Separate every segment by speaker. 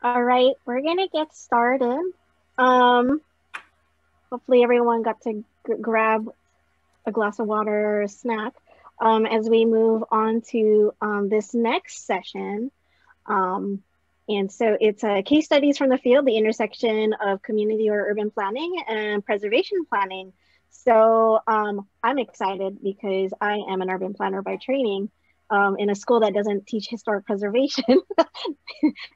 Speaker 1: All right, we're gonna get started. Um, hopefully everyone got to grab a glass of water or a snack um, as we move on to um, this next session. Um, and so it's a uh, case studies from the field, the intersection of community or urban planning and preservation planning. So um, I'm excited because I am an urban planner by training um, in a school that doesn't teach historic preservation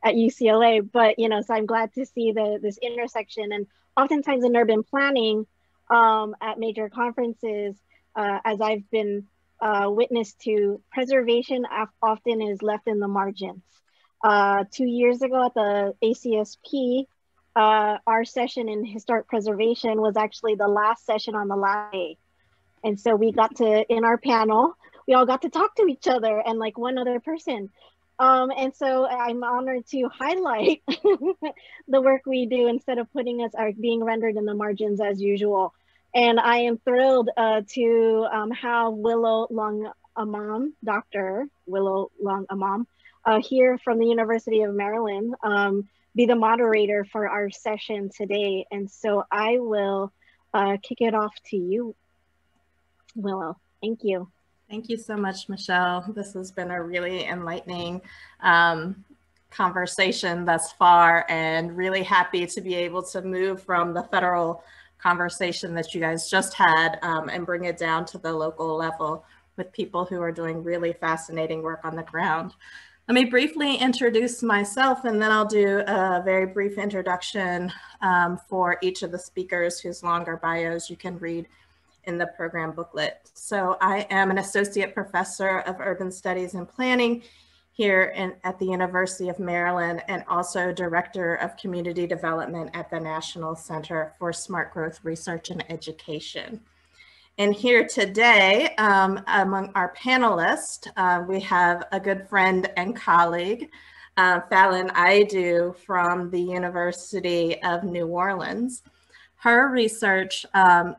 Speaker 1: at UCLA. But you know, so I'm glad to see the this intersection. And oftentimes in urban planning um, at major conferences, uh, as I've been uh, witness to, preservation often is left in the margins. Uh, two years ago at the ACSP, uh, our session in historic preservation was actually the last session on the last day. And so we got to, in our panel, we all got to talk to each other and like one other person. Um, and so I'm honored to highlight the work we do instead of putting us are being rendered in the margins as usual. And I am thrilled uh, to um, have Willow Long Amam, Dr. Willow Lung-Amam, uh, here from the University of Maryland, um, be the moderator for our session today. And so I will uh, kick it off to you, Willow. Thank you.
Speaker 2: Thank you so much, Michelle. This has been a really enlightening um, conversation thus far and really happy to be able to move from the federal conversation that you guys just had um, and bring it down to the local level with people who are doing really fascinating work on the ground. Let me briefly introduce myself and then I'll do a very brief introduction um, for each of the speakers whose longer bios you can read in the program booklet. So I am an associate professor of urban studies and planning here in, at the University of Maryland and also director of community development at the National Center for Smart Growth Research and Education. And here today, um, among our panelists, uh, we have a good friend and colleague, uh, Fallon Aidoo from the University of New Orleans. Her research um,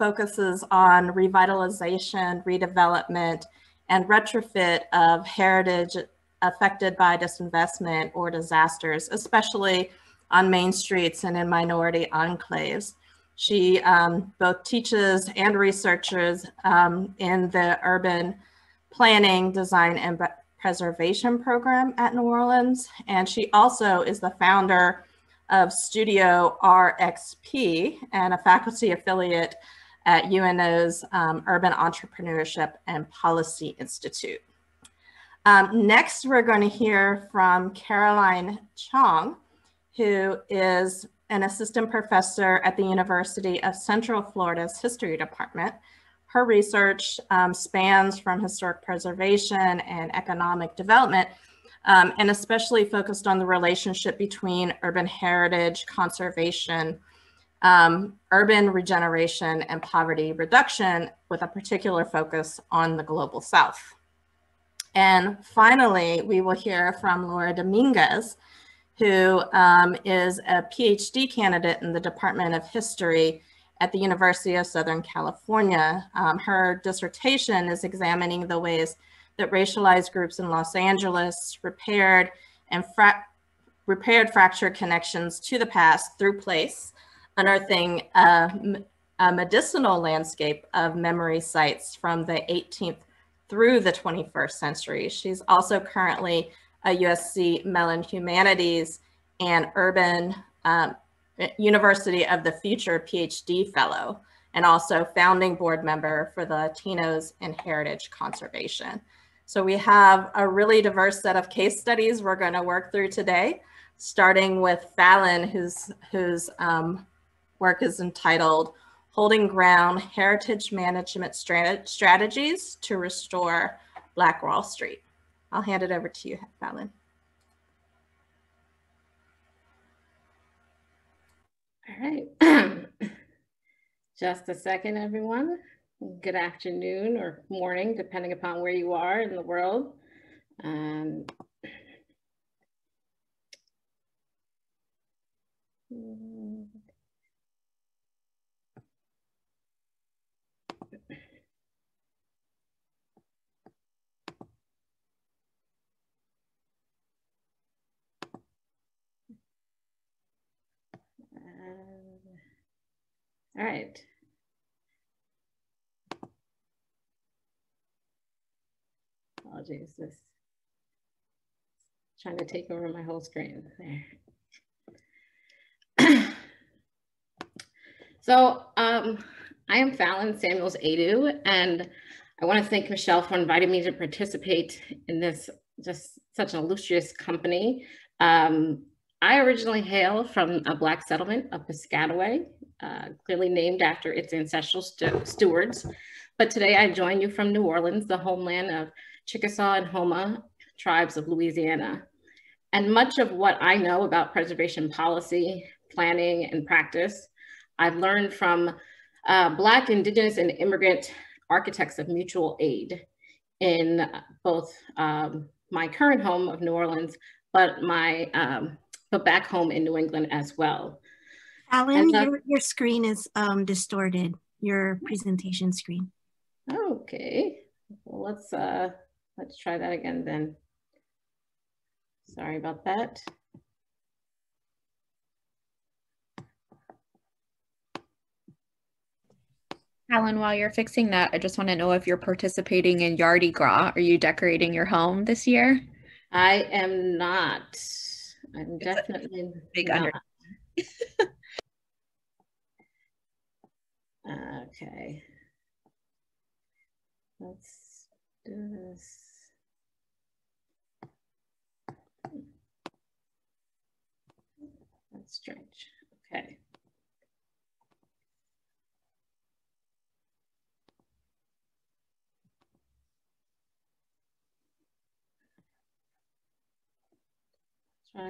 Speaker 2: focuses on revitalization, redevelopment, and retrofit of heritage affected by disinvestment or disasters, especially on main streets and in minority enclaves. She um, both teaches and researches um, in the urban planning, design, and preservation program at New Orleans. And she also is the founder of Studio RXP and a faculty affiliate at UNO's um, Urban Entrepreneurship and Policy Institute. Um, next, we're going to hear from Caroline Cheong, who is an assistant professor at the University of Central Florida's History Department. Her research um, spans from historic preservation and economic development, um, and especially focused on the relationship between urban heritage, conservation, um, urban regeneration and poverty reduction with a particular focus on the global south. And finally, we will hear from Laura Dominguez, who um, is a PhD candidate in the Department of History at the University of Southern California. Um, her dissertation is examining the ways that racialized groups in Los Angeles repaired and fra repaired fractured connections to the past through place unearthing a, a medicinal landscape of memory sites from the 18th through the 21st century. She's also currently a USC Mellon Humanities and Urban um, University of the Future PhD Fellow, and also founding board member for the Latinos and Heritage Conservation. So we have a really diverse set of case studies we're going to work through today, starting with Fallon, who's, who's um, work is entitled Holding Ground Heritage Management Strat Strategies to Restore Black Wall Street. I'll hand it over to you, Fallon.
Speaker 3: All right. Just a second, everyone. Good afternoon or morning, depending upon where you are in the world. Um, All right. Apologies, this trying to take over my whole screen there. so um, I am Fallon Samuels Aidoo, and I want to thank Michelle for inviting me to participate in this just such an illustrious company. Um, I originally hail from a Black settlement of Piscataway, uh, clearly named after its ancestral stewards. But today I join you from New Orleans, the homeland of Chickasaw and Houma tribes of Louisiana. And much of what I know about preservation policy, planning, and practice, I've learned from uh, Black, Indigenous, and immigrant architects of mutual aid in both um, my current home of New Orleans, but my um, but back home in New England as well.
Speaker 4: Alan, uh, your, your screen is um, distorted, your presentation screen.
Speaker 3: Okay, well, let's, uh, let's try that again then. Sorry about that.
Speaker 5: Alan, while you're fixing that, I just want to know if you're participating in Yardi Gras. Are you decorating your home this year?
Speaker 3: I am not. I'm definitely big not. okay. Let's do this. That's strange. Okay. Try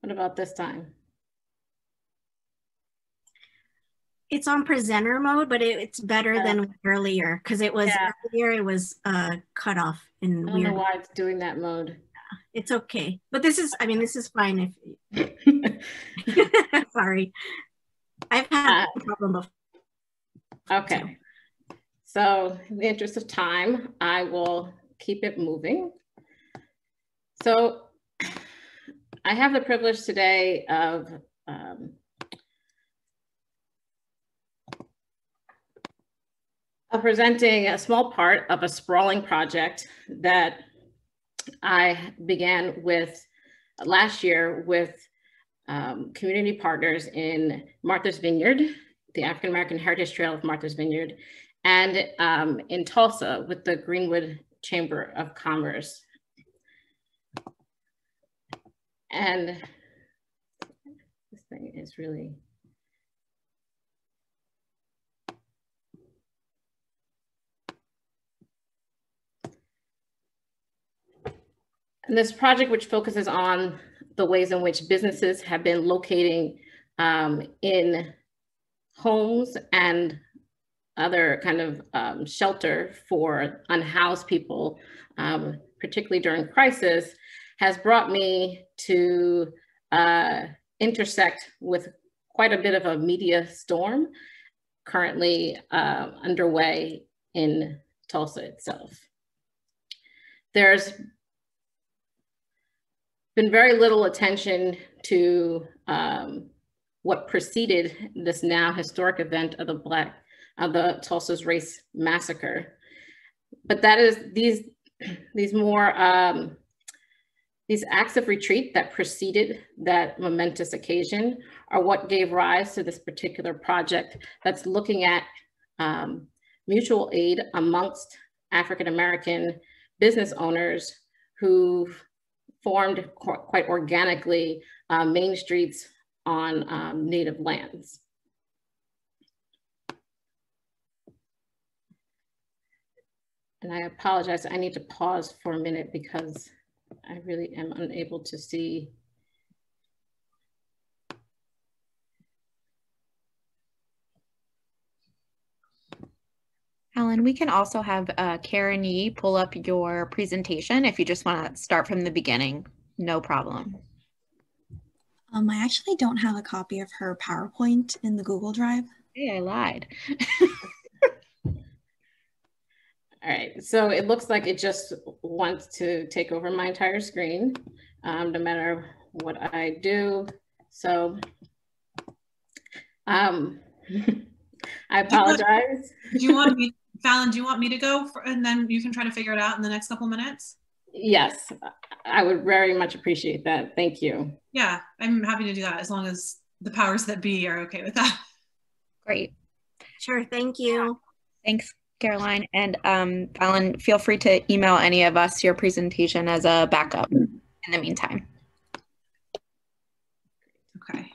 Speaker 3: What about this time?
Speaker 4: It's on presenter mode, but it, it's better yeah. than earlier because it was yeah. earlier. It was uh, cut off in
Speaker 3: I don't weird. know why it's doing that mode.
Speaker 4: Yeah, It's okay, but this is. I mean, this is fine. If sorry, I've had uh, a problem before.
Speaker 3: Okay, so in the interest of time, I will keep it moving. So I have the privilege today of um, of presenting a small part of a sprawling project that I began with last year with um, community partners in Martha's Vineyard, the African American Heritage Trail of Martha's Vineyard, and um, in Tulsa with the Greenwood Chamber of Commerce. And this thing is really And this project, which focuses on the ways in which businesses have been locating um, in homes and other kind of um, shelter for unhoused people, um, particularly during crisis, has brought me to uh, intersect with quite a bit of a media storm currently uh, underway in Tulsa itself. There's been very little attention to um, what preceded this now historic event of the Black, of the Tulsa's Race Massacre. But that is, these, these more um, these acts of retreat that preceded that momentous occasion are what gave rise to this particular project that's looking at um, mutual aid amongst African American business owners who formed qu quite organically uh, main streets on um, native lands. And I apologize, I need to pause for a minute because I really am unable to see.
Speaker 5: Alan, we can also have uh, Karen Yee pull up your presentation if you just want to start from the beginning. No problem.
Speaker 6: Um, I actually don't have a copy of her PowerPoint in the Google Drive.
Speaker 5: Hey, I lied.
Speaker 3: All right, so it looks like it just wants to take over my entire screen, um, no matter what I do. So um, I apologize.
Speaker 7: Do you want me, Fallon, do you want me to go for, and then you can try to figure it out in the next couple minutes?
Speaker 3: Yes, I would very much appreciate that. Thank you.
Speaker 7: Yeah, I'm happy to do that as long as the powers that be are okay with that.
Speaker 5: Great.
Speaker 4: Sure, thank you.
Speaker 5: Thanks, Caroline. And um, Fallon, feel free to email any of us your presentation as a backup in the meantime.
Speaker 7: Okay.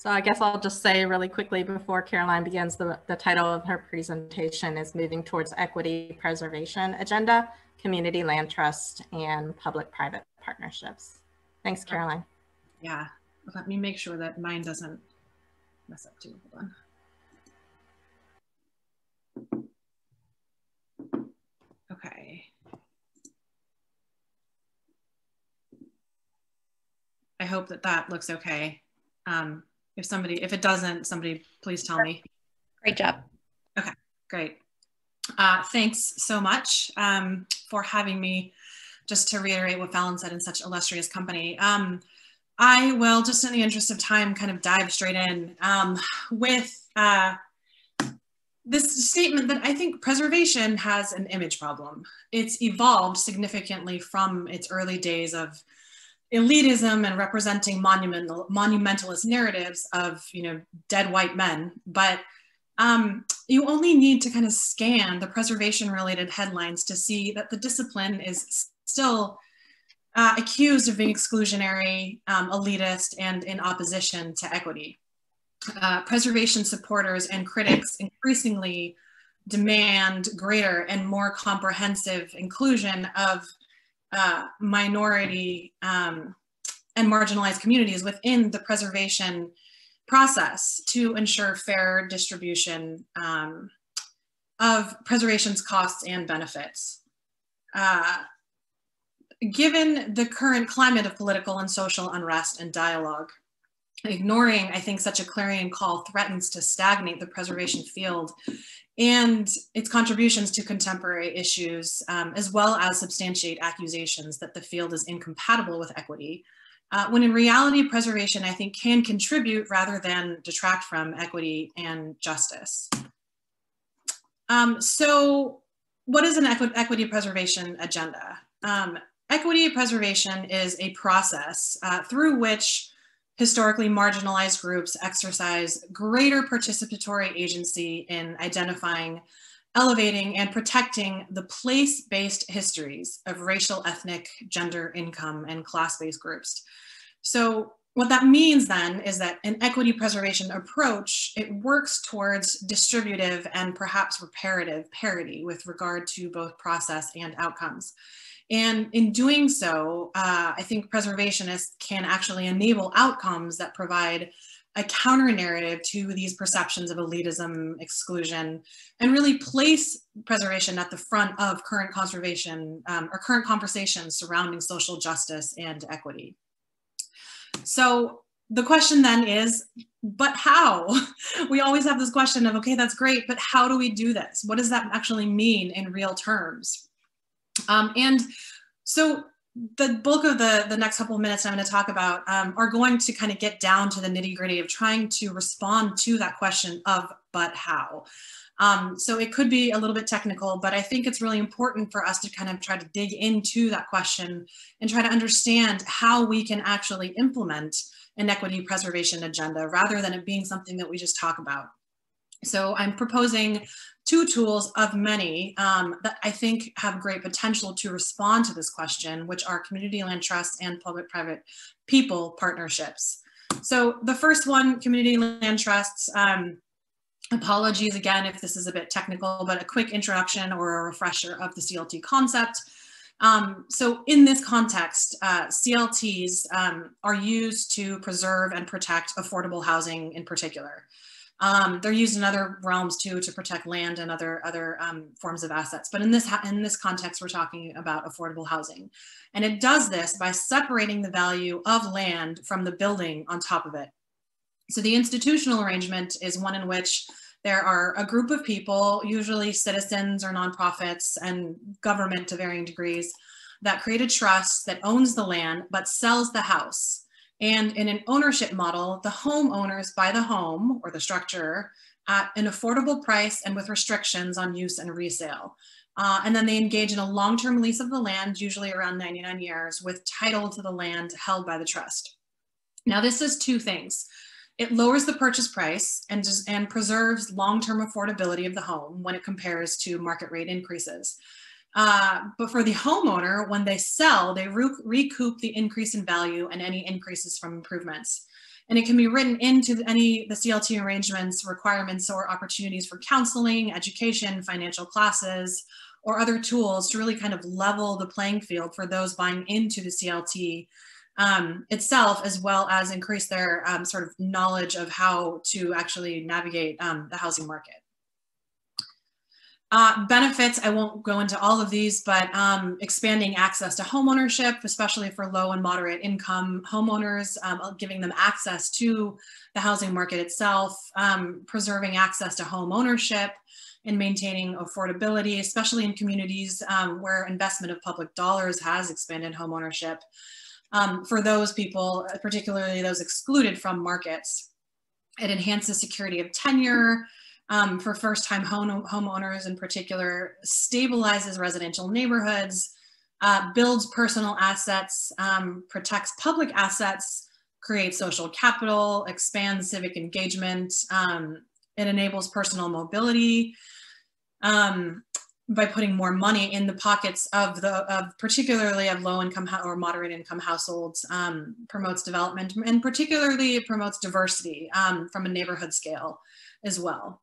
Speaker 2: So I guess I'll just say really quickly before Caroline begins, the, the title of her presentation is Moving Towards Equity Preservation Agenda, Community Land Trust, and Public-Private Partnerships. Thanks, Caroline.
Speaker 7: Yeah, let me make sure that mine doesn't mess up too. Hold on. Okay. I hope that that looks okay. Um, if somebody, if it doesn't, somebody please tell me.
Speaker 5: Great job.
Speaker 7: Okay, great. Uh, thanks so much um, for having me. Just to reiterate what Fallon said in such illustrious company. Um, I will, just in the interest of time, kind of dive straight in um, with uh, this statement that I think preservation has an image problem. It's evolved significantly from its early days of elitism and representing monumental monumentalist narratives of you know dead white men. But um, you only need to kind of scan the preservation related headlines to see that the discipline is still uh, accused of being exclusionary um, elitist and in opposition to equity. Uh, preservation supporters and critics increasingly demand greater and more comprehensive inclusion of uh, minority um, and marginalized communities within the preservation process to ensure fair distribution um, of preservation's costs and benefits. Uh, given the current climate of political and social unrest and dialogue, ignoring, I think, such a clarion call threatens to stagnate the preservation field and its contributions to contemporary issues, um, as well as substantiate accusations that the field is incompatible with equity, uh, when in reality, preservation, I think, can contribute rather than detract from equity and justice. Um, so what is an equi equity preservation agenda? Um, equity preservation is a process uh, through which historically marginalized groups exercise greater participatory agency in identifying, elevating, and protecting the place-based histories of racial, ethnic, gender, income, and class-based groups. So what that means then is that an equity preservation approach, it works towards distributive and perhaps reparative parity with regard to both process and outcomes. And in doing so, uh, I think preservationists can actually enable outcomes that provide a counter narrative to these perceptions of elitism, exclusion, and really place preservation at the front of current conservation um, or current conversations surrounding social justice and equity. So the question then is, but how? We always have this question of, okay, that's great, but how do we do this? What does that actually mean in real terms? Um, and so the bulk of the, the next couple of minutes I'm going to talk about um, are going to kind of get down to the nitty gritty of trying to respond to that question of, but how? Um, so it could be a little bit technical, but I think it's really important for us to kind of try to dig into that question and try to understand how we can actually implement an equity preservation agenda rather than it being something that we just talk about. So I'm proposing two tools of many um, that I think have great potential to respond to this question, which are community land trusts and public-private people partnerships. So the first one, community land trusts, um, apologies again if this is a bit technical, but a quick introduction or a refresher of the CLT concept. Um, so in this context, uh, CLTs um, are used to preserve and protect affordable housing in particular. Um, they're used in other realms too to protect land and other other um, forms of assets. But in this in this context, we're talking about affordable housing, and it does this by separating the value of land from the building on top of it. So the institutional arrangement is one in which there are a group of people, usually citizens or nonprofits and government to varying degrees, that create a trust that owns the land but sells the house. And in an ownership model, the homeowners buy the home or the structure at an affordable price and with restrictions on use and resale. Uh, and then they engage in a long-term lease of the land, usually around 99 years, with title to the land held by the trust. Now this does two things. It lowers the purchase price and, and preserves long-term affordability of the home when it compares to market rate increases. Uh, but for the homeowner, when they sell, they re recoup the increase in value and any increases from improvements. And it can be written into any the CLT arrangements, requirements, or opportunities for counseling, education, financial classes, or other tools to really kind of level the playing field for those buying into the CLT um, itself, as well as increase their um, sort of knowledge of how to actually navigate um, the housing market. Uh, benefits, I won't go into all of these, but um, expanding access to homeownership, especially for low and moderate income homeowners, um, giving them access to the housing market itself, um, preserving access to home ownership, and maintaining affordability, especially in communities um, where investment of public dollars has expanded homeownership. Um, for those people, particularly those excluded from markets, it enhances security of tenure, um, for first-time home, homeowners in particular, stabilizes residential neighborhoods, uh, builds personal assets, um, protects public assets, creates social capital, expands civic engagement. Um, it enables personal mobility um, by putting more money in the pockets of the, of particularly of low income or moderate income households, um, promotes development, and particularly it promotes diversity um, from a neighborhood scale as well.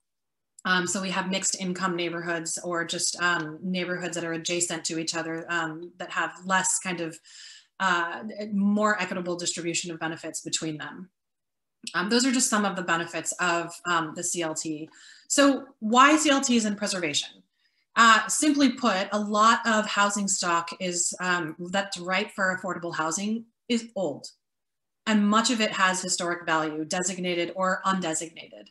Speaker 7: Um, so we have mixed income neighborhoods or just um, neighborhoods that are adjacent to each other um, that have less kind of uh, more equitable distribution of benefits between them. Um, those are just some of the benefits of um, the CLT. So why CLTs and preservation? Uh, simply put, a lot of housing stock is um, that's ripe for affordable housing is old. And much of it has historic value, designated or undesignated.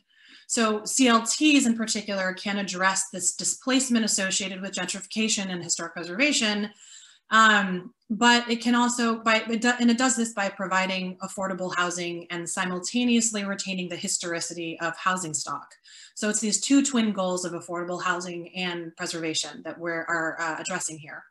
Speaker 7: So CLTs in particular can address this displacement associated with gentrification and historic preservation. Um, but it can also, by, it do, and it does this by providing affordable housing and simultaneously retaining the historicity of housing stock. So it's these two twin goals of affordable housing and preservation that we're are, uh, addressing here.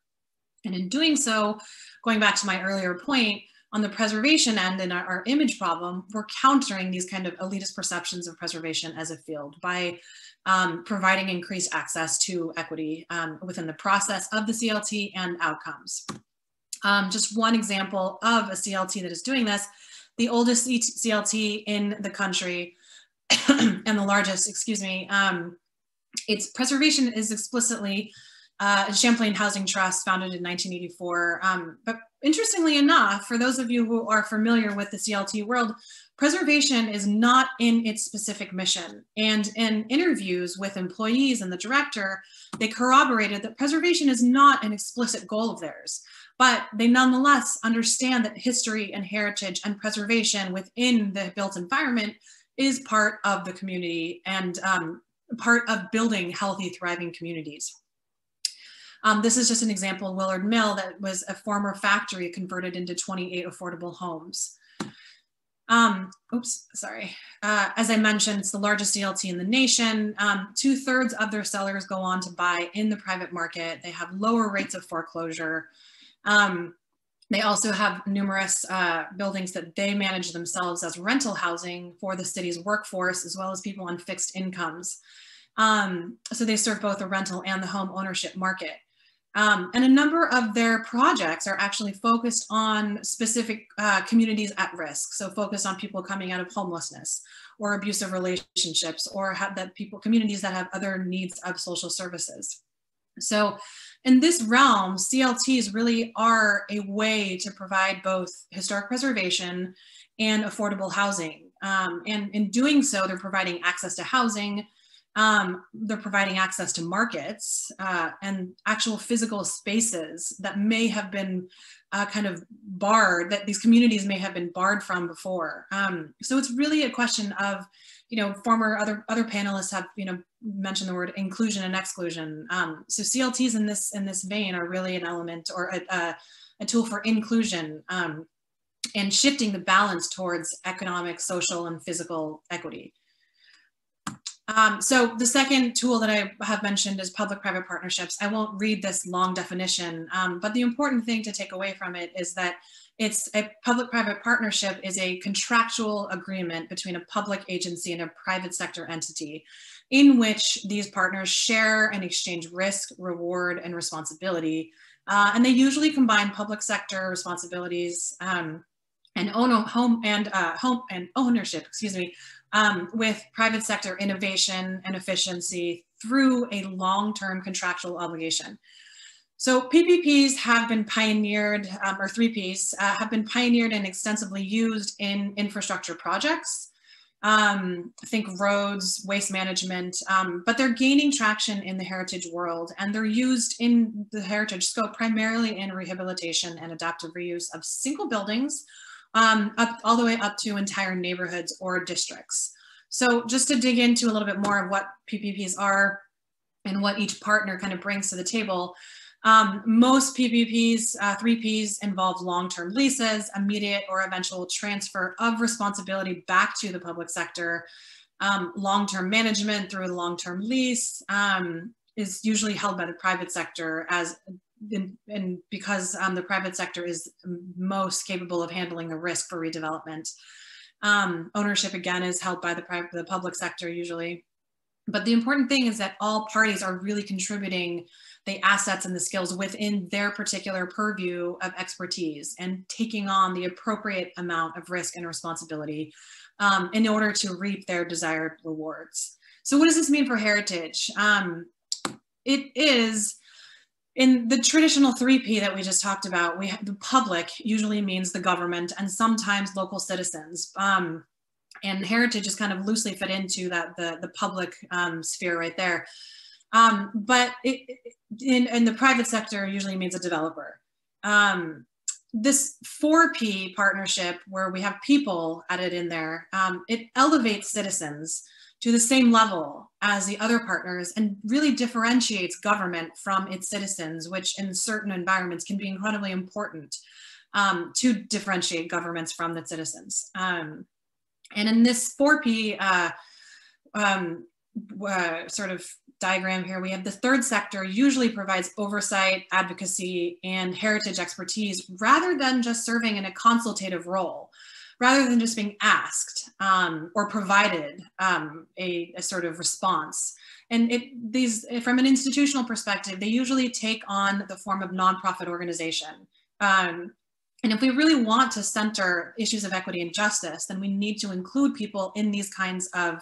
Speaker 7: And in doing so, going back to my earlier point, on the preservation end in our, our, image problem, we're countering these kind of elitist perceptions of preservation as a field by um, providing increased access to equity um, within the process of the CLT and outcomes. Um, just one example of a CLT that is doing this, the oldest CLT in the country and the largest, excuse me, um, its preservation is explicitly uh, Champlain Housing Trust, founded in 1984. Um, but interestingly enough, for those of you who are familiar with the CLT world, preservation is not in its specific mission. And in interviews with employees and the director, they corroborated that preservation is not an explicit goal of theirs, but they nonetheless understand that history and heritage and preservation within the built environment is part of the community and um, part of building healthy, thriving communities. Um, this is just an example, of Willard Mill, that was a former factory converted into 28 affordable homes. Um, oops, sorry. Uh, as I mentioned, it's the largest CLT in the nation. Um, two thirds of their sellers go on to buy in the private market. They have lower rates of foreclosure. Um, they also have numerous uh, buildings that they manage themselves as rental housing for the city's workforce, as well as people on fixed incomes. Um, so they serve both the rental and the home ownership market. Um, and a number of their projects are actually focused on specific uh, communities at risk. So focused on people coming out of homelessness or abusive relationships or have that people, communities that have other needs of social services. So in this realm, CLTs really are a way to provide both historic preservation and affordable housing. Um, and in doing so, they're providing access to housing, Um, they're providing access to markets uh, and actual physical spaces that may have been uh, kind of barred, that these communities may have been barred from before. Um, so it's really a question of, you know, former other other panelists have, you know, mentioned the word inclusion and exclusion. Um, so CLTs in this in this vein are really an element or a, a, a tool for inclusion um, and shifting the balance towards economic, social, and physical equity. Um, so the second tool that I have mentioned is public-private partnerships. I won't read this long definition, um, but the important thing to take away from it is that it's a public-private partnership is a contractual agreement between a public agency and a private sector entity in which these partners share and exchange risk, reward, and responsibility. Uh, and they usually combine public sector responsibilities um, and own home and uh, home and ownership, excuse me, um, with private sector innovation and efficiency through a long-term contractual obligation. So PPPs have been pioneered, um, or 3Ps, uh, have been pioneered and extensively used in infrastructure projects. Um, think roads, waste management, um, but they're gaining traction in the heritage world and they're used in the heritage scope primarily in rehabilitation and adaptive reuse of single buildings um, up all the way up to entire neighborhoods or districts. So just to dig into a little bit more of what PPPs are and what each partner kind of brings to the table, um, most PPPs, uh, 3Ps involve long-term leases, immediate or eventual transfer of responsibility back to the public sector. Um, long-term management through a long-term lease um, is usually held by the private sector as and because um, the private sector is most capable of handling the risk for redevelopment. Um, ownership again is held by the private, the public sector usually. But the important thing is that all parties are really contributing the assets and the skills within their particular purview of expertise and taking on the appropriate amount of risk and responsibility um, in order to reap their desired rewards. So what does this mean for heritage? Um, it is in the traditional 3P that we just talked about, we have the public usually means the government and sometimes local citizens. Um, and heritage is kind of loosely fit into that the, the public um, sphere right there. Um, but it, in, in the private sector usually means a developer. Um, this 4P partnership where we have people added in there, um, it elevates citizens to the same level as the other partners and really differentiates government from its citizens, which in certain environments can be incredibly important um, to differentiate governments from the citizens. Um, and in this 4P uh, um, uh, sort of diagram here, we have the third sector usually provides oversight, advocacy, and heritage expertise rather than just serving in a consultative role rather than just being asked um, or provided um, a, a, sort of response. And it, these, from an institutional perspective, they usually take on the form of nonprofit organization. Um, and if we really want to center issues of equity and justice, then we need to include people in these kinds of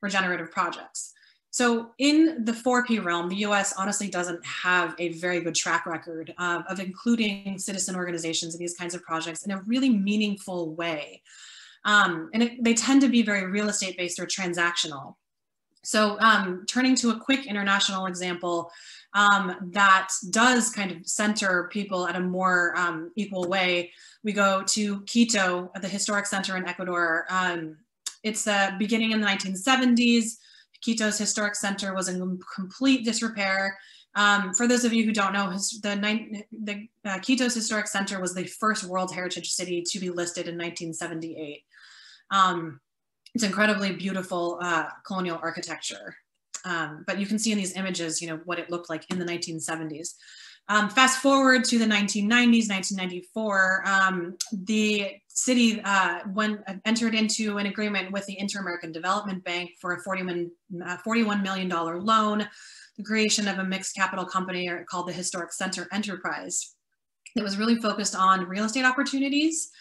Speaker 7: regenerative projects. So in the 4P realm, the US honestly doesn't have a very good track record uh, of including citizen organizations in these kinds of projects in a really meaningful way. Um, and it, they tend to be very real estate based or transactional. So um, turning to a quick international example um, that does kind of center people at a more um, equal way, we go to Quito, the historic center in Ecuador. Um, it's uh, beginning in the 1970s. Quito's Historic Center was in complete disrepair. Um, for those of you who don't know, his, the, the uh, Quito's Historic Center was the first World Heritage City to be listed in 1978. Um, it's incredibly beautiful uh, colonial architecture. Um, but you can see in these images, you know, what it looked like in the 1970s. Um, fast forward to the 1990s, 1994, um, the city uh, went, entered into an agreement with the Inter-American Development Bank for a 41, uh, $41 million loan, the creation of a mixed capital company called the Historic Center Enterprise. It was really focused on real estate opportunities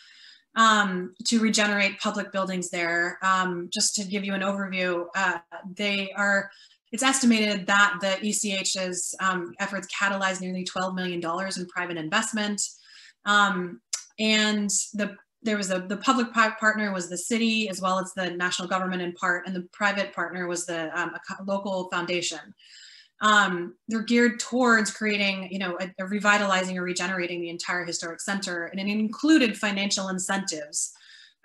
Speaker 7: um, to regenerate public buildings there. Um, just to give you an overview, uh, they are it's estimated that the ECH's um, efforts catalyzed nearly $12 million in private investment. Um, and the there was a, the public partner was the city as well as the national government in part, and the private partner was the um, local foundation. Um, they're geared towards creating, you know, a, a revitalizing or regenerating the entire historic center, and it included financial incentives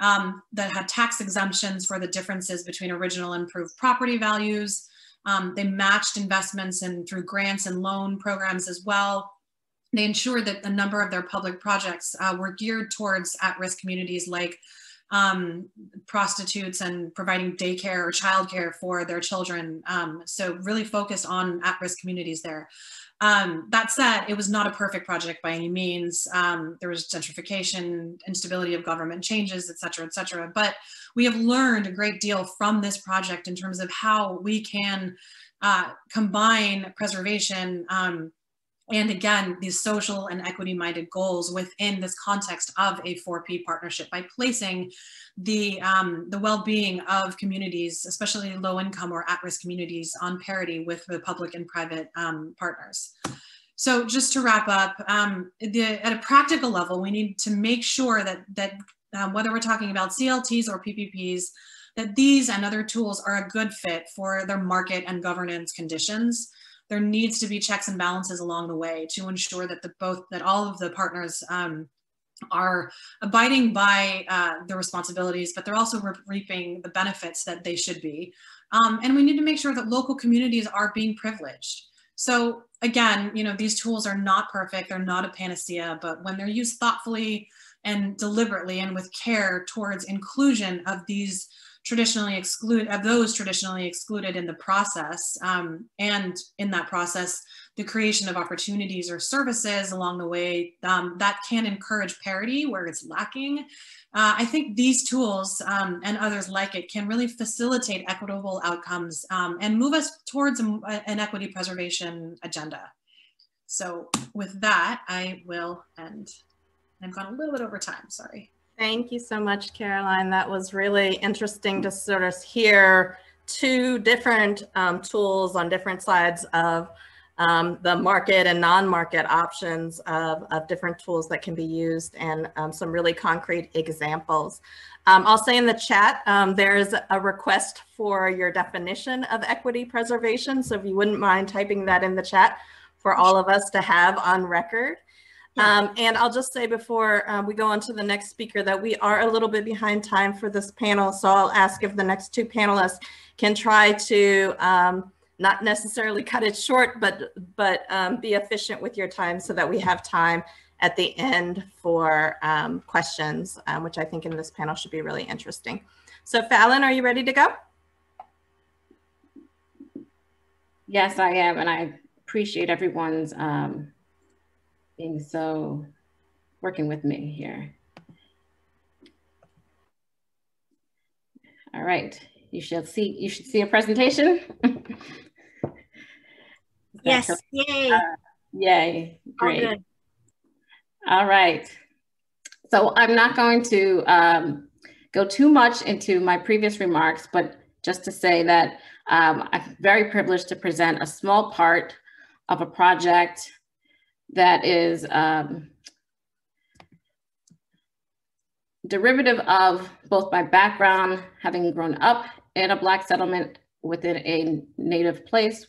Speaker 7: um, that had tax exemptions for the differences between original and improved property values. Um, they matched investments and through grants and loan programs as well. They ensured that a number of their public projects uh, were geared towards at-risk communities like um, prostitutes and providing daycare or childcare for their children. Um, so really focused on at-risk communities there. Um, that said, it was not a perfect project by any means. Um, there was gentrification, instability of government changes, et cetera, et cetera. But we have learned a great deal from this project in terms of how we can uh, combine preservation um, and again, these social and equity minded goals within this context of a 4P partnership by placing the, um, the well-being of communities, especially low income or at-risk communities on parity with the public and private um, partners. So just to wrap up, um, the, at a practical level, we need to make sure that, that um, whether we're talking about CLTs or PPPs, that these and other tools are a good fit for their market and governance conditions there needs to be checks and balances along the way to ensure that the both that all of the partners um, are abiding by uh, their responsibilities, but they're also re reaping the benefits that they should be. Um, and we need to make sure that local communities are being privileged. So again, you know, these tools are not perfect, they're not a panacea, but when they're used thoughtfully and deliberately and with care towards inclusion of these traditionally exclude of those traditionally excluded in the process um, and in that process the creation of opportunities or services along the way um, that can encourage parity where it's lacking. Uh, i think these tools um, and others like it can really facilitate equitable outcomes um, and move us towards a, an equity preservation agenda. So with that i will end. I've gone a little bit over time sorry
Speaker 2: Thank you so much, Caroline. That was really interesting to sort of hear two different um, tools on different sides of um, the market and non-market options of, of, different tools that can be used and um, some really concrete examples. Um, I'll say in the chat, um, there's a request for your definition of equity preservation. So if you wouldn't mind typing that in the chat for all of us to have on record. Um, and I'll just say before uh, we go on to the next speaker that we are a little bit behind time for this panel. So I'll ask if the next two panelists can try to um, not necessarily cut it short, but, but um, be efficient with your time so that we have time at the end for um, questions, um, which I think in this panel should be really interesting. So Fallon, are you ready to go?
Speaker 3: Yes, I am. And I appreciate everyone's um, being so working with me here. All right, you should see you should see a presentation.
Speaker 4: yes, yay.
Speaker 3: Uh, yay, great. All right. So I'm not going to um, go too much into my previous remarks, but just to say that um, I'm very privileged to present a small part of a project that is um, derivative of both my background, having grown up in a Black settlement within a native place,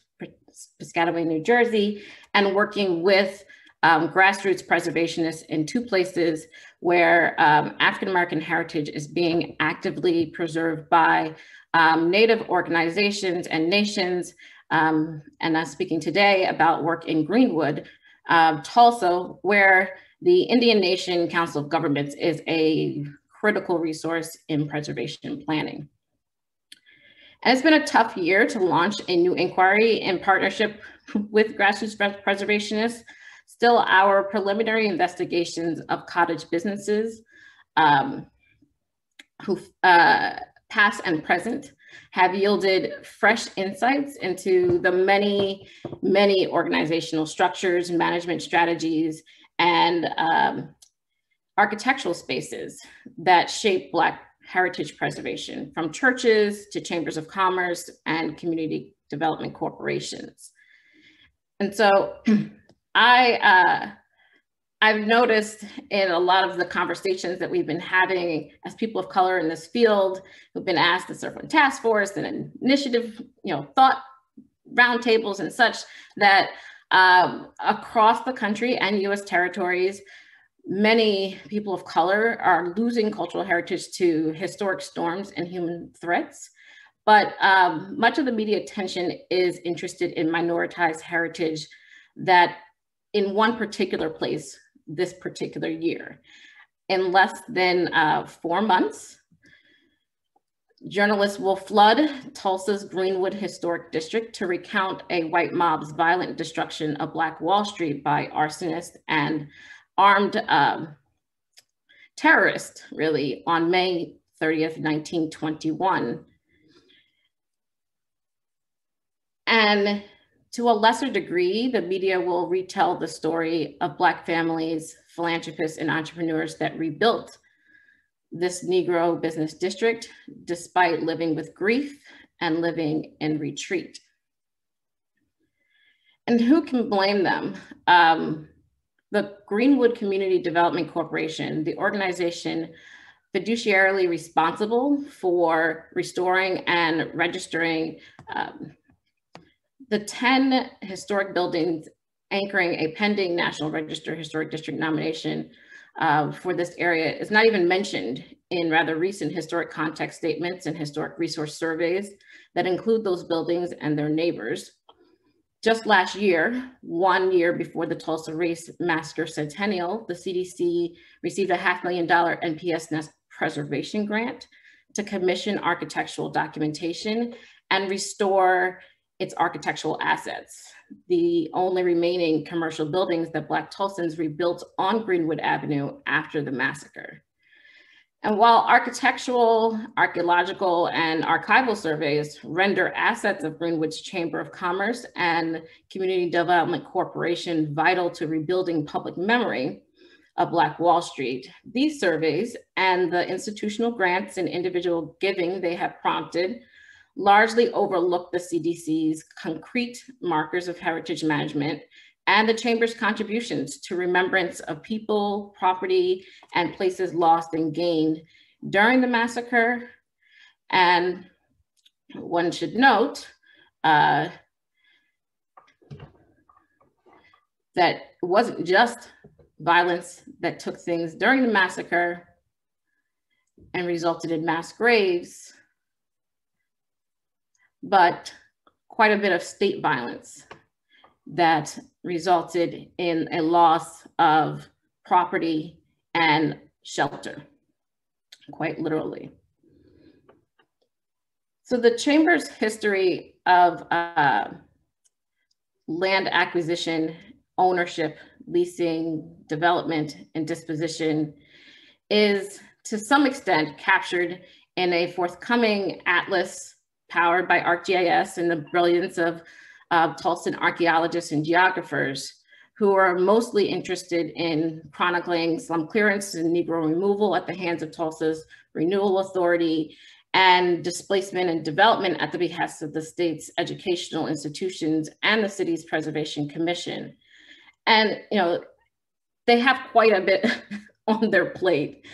Speaker 3: Piscataway, New Jersey, and working with um, grassroots preservationists in two places where um, African American heritage is being actively preserved by um, Native organizations and nations. Um, and I'm speaking today about work in Greenwood, uh, Tulsa, where the Indian Nation Council of Governments is a critical resource in preservation planning. And it's been a tough year to launch a new inquiry in partnership with grassroots preservationists. Still, our preliminary investigations of cottage businesses um, who uh, past and present have yielded fresh insights into the many, many organizational structures, and management strategies, and um, architectural spaces that shape Black heritage preservation, from churches to chambers of commerce and community development corporations. And so I uh, I've noticed in a lot of the conversations that we've been having as people of color in this field who've been asked to serve on task force and initiative, you know, thought roundtables and such that um, across the country and US territories, many people of color are losing cultural heritage to historic storms and human threats. But um, much of the media attention is interested in minoritized heritage that in one particular place this particular year. In less than uh, four months, journalists will flood Tulsa's Greenwood Historic District to recount a white mob's violent destruction of Black Wall Street by arsonists and armed um, terrorists, really, on May 30th, 1921. And to a lesser degree, the media will retell the story of Black families, philanthropists, and entrepreneurs that rebuilt this Negro business district despite living with grief and living in retreat. And who can blame them? Um, the Greenwood Community Development Corporation, the organization fiduciarily responsible for restoring and registering um, the 10 historic buildings anchoring a pending National Register Historic District nomination uh, for this area is not even mentioned in rather recent historic context statements and historic resource surveys that include those buildings and their neighbors. Just last year, one year before the Tulsa Race Massacre Centennial, the CDC received a half million dollar NPS Nest preservation grant to commission architectural documentation and restore its architectural assets. The only remaining commercial buildings that Black Tulsans rebuilt on Greenwood Avenue after the massacre. And while architectural, archaeological, and archival surveys render assets of Greenwood's Chamber of Commerce and Community Development Corporation vital to rebuilding public memory of Black Wall Street, these surveys and the institutional grants and individual giving they have prompted largely overlooked the CDC's concrete markers of heritage management and the Chamber's contributions to remembrance of people, property, and places lost and gained during the massacre. And one should note uh, that it wasn't just violence that took things during the massacre and resulted in mass graves, but quite a bit of state violence that resulted in a loss of property and shelter, quite literally. So the Chamber's history of uh, land acquisition, ownership, leasing, development, and disposition is to some extent captured in a forthcoming atlas powered by ArcGIS and the brilliance of uh, Tulsan archaeologists and geographers who are mostly interested in chronicling slum clearance and Negro removal at the hands of Tulsa's Renewal Authority and displacement and development at the behest of the state's educational institutions and the city's Preservation Commission. And, you know, they have quite a bit on their plate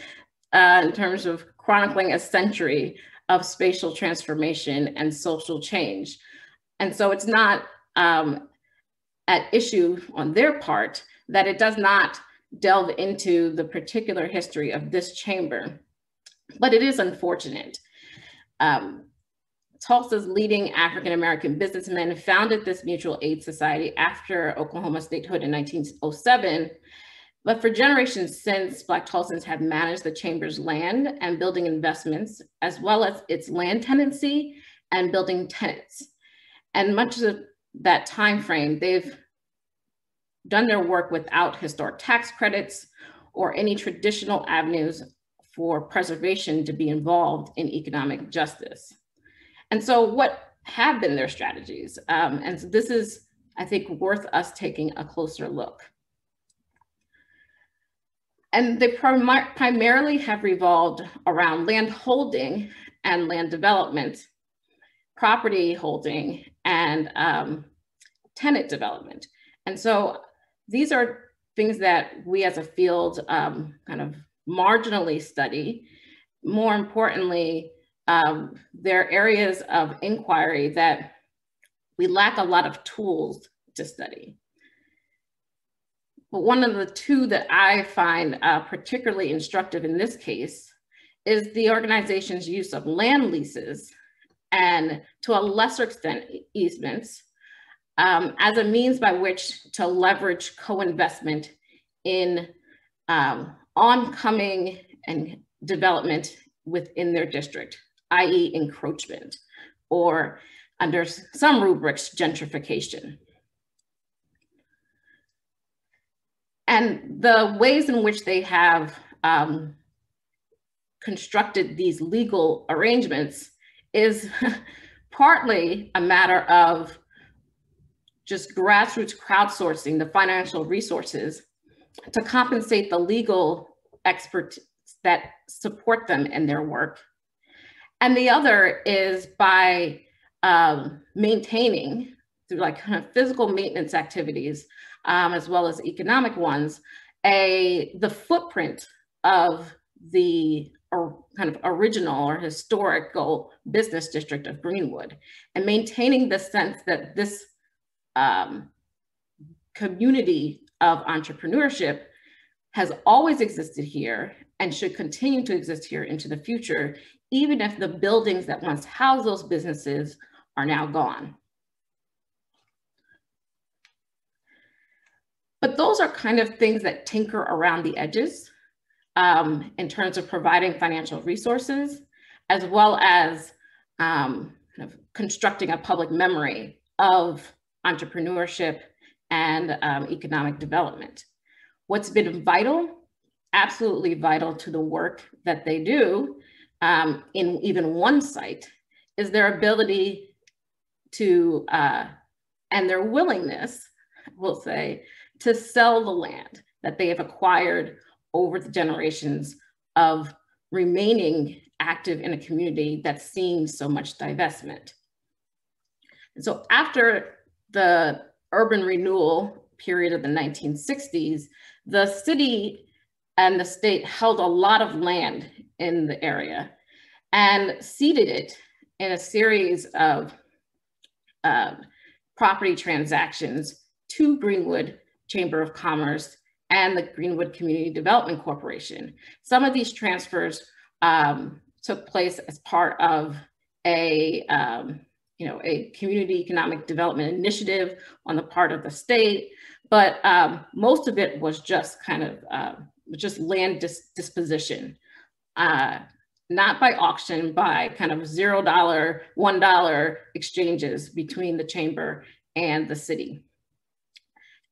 Speaker 3: uh, in terms of chronicling a century of spatial transformation and social change. And so it's not um, at issue on their part that it does not delve into the particular history of this chamber, but it is unfortunate. Um, Tulsa's leading African-American businessmen founded this mutual aid society after Oklahoma statehood in 1907 but for generations since, Black Tulsans have managed the Chamber's land and building investments, as well as its land tenancy and building tenants. And much of that time frame, they've done their work without historic tax credits or any traditional avenues for preservation to be involved in economic justice. And so what have been their strategies? Um, and so this is, I think, worth us taking a closer look. And they prim primarily have revolved around land holding and land development, property holding, and um, tenant development. And so these are things that we as a field um, kind of marginally study. More importantly, um, there are areas of inquiry that we lack a lot of tools to study. But one of the two that I find uh, particularly instructive in this case is the organization's use of land leases and to a lesser extent easements um, as a means by which to leverage co-investment in um, oncoming and development within their district, i.e. encroachment, or under some rubrics, gentrification. And the ways in which they have um, constructed these legal arrangements is partly a matter of just grassroots crowdsourcing the financial resources to compensate the legal experts that support them in their work. And the other is by um, maintaining through like kind of physical maintenance activities, um, as well as economic ones, a the footprint of the or kind of original or historical business district of Greenwood and maintaining the sense that this um, community of entrepreneurship has always existed here and should continue to exist here into the future, even if the buildings that once housed those businesses are now gone. But those are kind of things that tinker around the edges um, in terms of providing financial resources, as well as um, kind of constructing a public memory of entrepreneurship and um, economic development. What's been vital, absolutely vital to the work that they do um, in even one site is their ability to, uh, and their willingness, we'll say, to sell the land that they have acquired over the generations of remaining active in a community that's seen so much divestment. And so after the urban renewal period of the 1960s, the city and the state held a lot of land in the area and ceded it in a series of uh, property transactions to Greenwood Chamber of Commerce and the Greenwood Community Development Corporation. Some of these transfers um, took place as part of a, um, you know, a community economic development initiative on the part of the state, but um, most of it was just kind of uh, just land dis disposition, uh, not by auction, by kind of zero dollar, one dollar exchanges between the chamber and the city.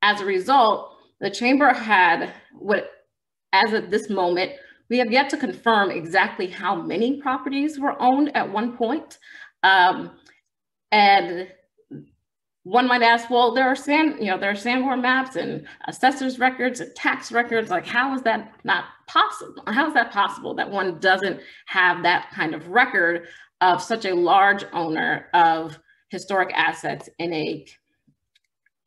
Speaker 3: As a result, the chamber had what, as of this moment, we have yet to confirm exactly how many properties were owned at one point. Um, and one might ask, well, there are sand, you know, there are Sanborn maps and assessors records and tax records. Like, how is that not possible? How is that possible that one doesn't have that kind of record of such a large owner of historic assets in a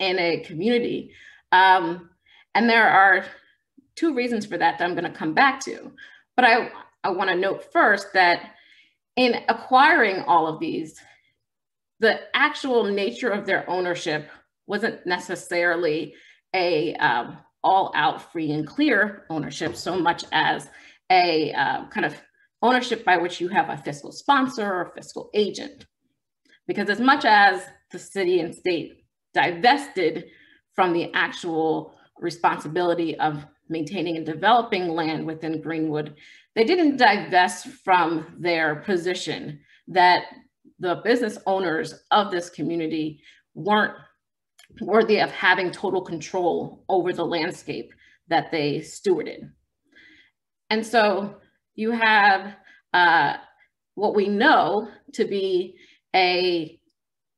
Speaker 3: in a community? Um, and there are two reasons for that that I'm going to come back to. But I, I want to note first that in acquiring all of these, the actual nature of their ownership wasn't necessarily a um, all out free and clear ownership so much as a uh, kind of ownership by which you have a fiscal sponsor or fiscal agent. Because as much as the city and state divested from the actual responsibility of maintaining and developing land within Greenwood, they didn't divest from their position that the business owners of this community weren't worthy of having total control over the landscape that they stewarded. And so you have uh, what we know to be a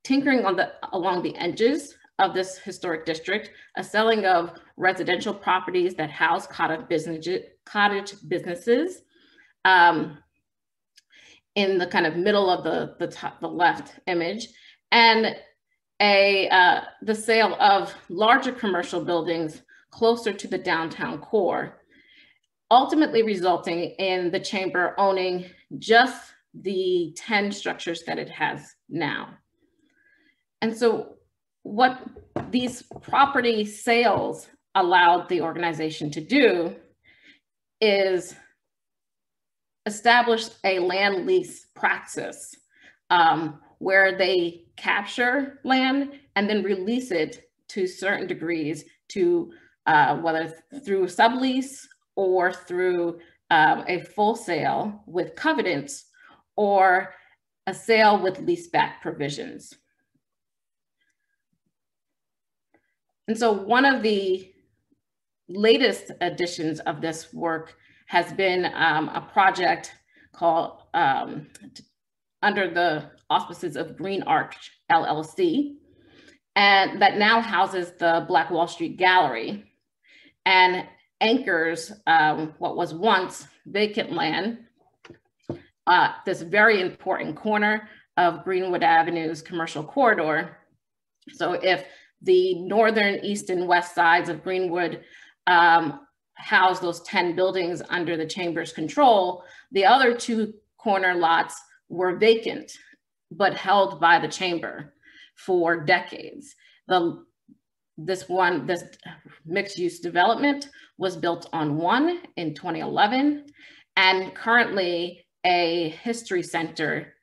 Speaker 3: tinkering on the along the edges of this historic district, a selling of residential properties that house cottage, business, cottage businesses um, in the kind of middle of the, the, top, the left image, and a, uh, the sale of larger commercial buildings closer to the downtown core, ultimately resulting in the chamber owning just the 10 structures that it has now. And so what these property sales allowed the organization to do is establish a land lease praxis um, where they capture land and then release it to certain degrees to uh, whether through sublease or through um, a full sale with covenants or a sale with leaseback provisions. And so one of the latest editions of this work has been um, a project called um, under the auspices of Green Arch LLC, and that now houses the Black Wall Street Gallery and anchors um, what was once vacant land, uh, this very important corner of Greenwood Avenue's commercial corridor. So if the northern, east, and west sides of Greenwood um, house those 10 buildings under the chamber's control, the other two corner lots were vacant, but held by the chamber for decades. The, this one, this mixed use development was built on one in 2011 and currently a history center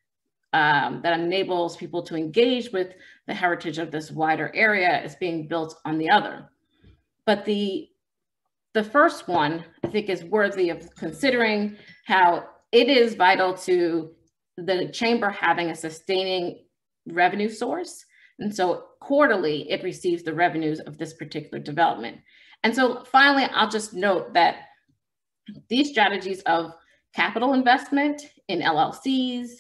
Speaker 3: um, that enables people to engage with the heritage of this wider area is being built on the other. But the, the first one, I think, is worthy of considering how it is vital to the chamber having a sustaining revenue source. And so quarterly, it receives the revenues of this particular development. And so finally, I'll just note that these strategies of capital investment in LLCs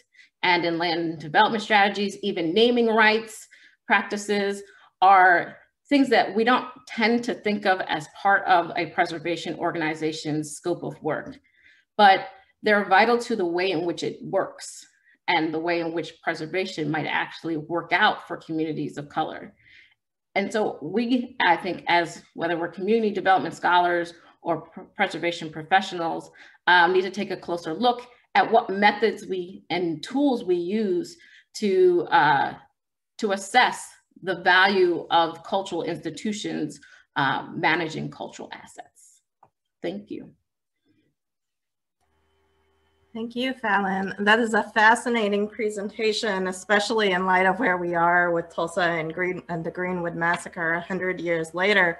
Speaker 3: and in land development strategies, even naming rights practices are things that we don't tend to think of as part of a preservation organization's scope of work, but they're vital to the way in which it works and the way in which preservation might actually work out for communities of color. And so we, I think, as whether we're community development scholars or pr preservation professionals, um, need to take a closer look at what methods we and tools we use to, uh, to assess the value of cultural institutions uh, managing cultural assets. Thank you.
Speaker 2: Thank you, Fallon. That is a fascinating presentation, especially in light of where we are with Tulsa and, Green, and the Greenwood Massacre 100 years later,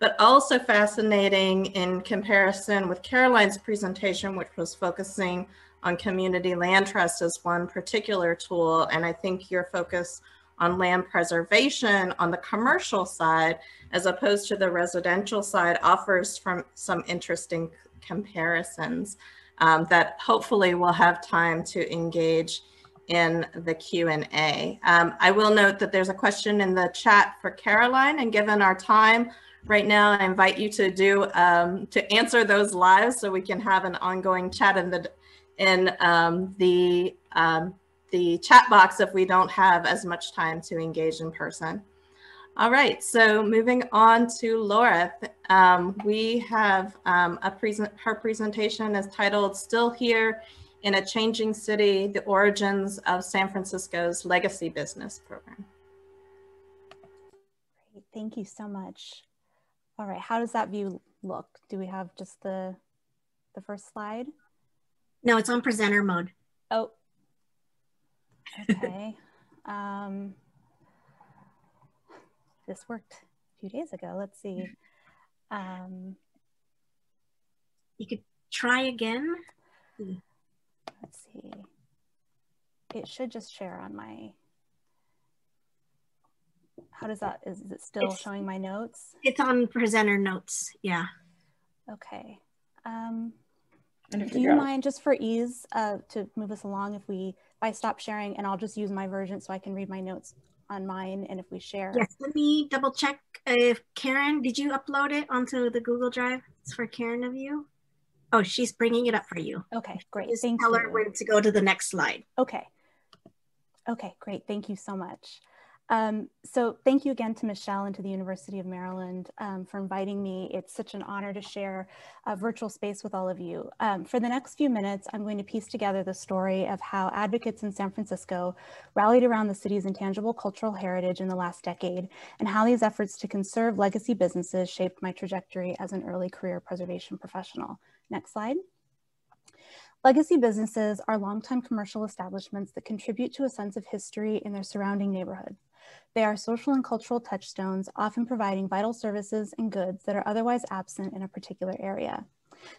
Speaker 2: but also fascinating in comparison with Caroline's presentation, which was focusing on community land trust as one particular tool. And I think your focus on land preservation on the commercial side, as opposed to the residential side, offers from some interesting comparisons um, that hopefully we'll have time to engage in the Q&A. Um, I will note that there's a question in the chat for Caroline and given our time right now, I invite you to do um, to answer those live so we can have an ongoing chat in the in um, the um, the chat box if we don't have as much time to engage in person. All right, so moving on to Laura, um, we have um, a present. Her presentation is titled "Still Here in a Changing City: The Origins of San Francisco's Legacy Business Program."
Speaker 8: Great, thank you so much. All right, how does that view look? Do we have just the the first slide?
Speaker 4: No, it's on presenter mode.
Speaker 8: Oh, okay. um, this worked a few days ago. Let's see. Um,
Speaker 4: you could try again.
Speaker 8: Let's see. It should just share on my. How does that? Is it still it's, showing my notes?
Speaker 4: It's on presenter notes. Yeah.
Speaker 8: Okay. Um, do you mind just for ease uh, to move us along if we if I stop sharing and I'll just use my version so I can read my notes on mine and if we share.
Speaker 4: Yes, let me double check if Karen, did you upload it onto the Google Drive? It's for Karen of you. Oh, she's bringing it up for you.
Speaker 8: Okay, great.
Speaker 4: Just
Speaker 8: Thank
Speaker 4: tell
Speaker 8: you.
Speaker 4: her when to go to the next slide.
Speaker 8: Okay. Okay, great. Thank you so much. Um, so thank you again to Michelle and to the University of Maryland um, for inviting me. It's such an honor to share a virtual space with all of you. Um, for the next few minutes, I'm going to piece together the story of how advocates in San Francisco rallied around the city's intangible cultural heritage in the last decade and how these efforts to conserve legacy businesses shaped my trajectory as an early career preservation professional. Next slide. Legacy businesses are longtime commercial establishments that contribute to a sense of history in their surrounding neighborhood. They are social and cultural touchstones, often providing vital services and goods that are otherwise absent in a particular area.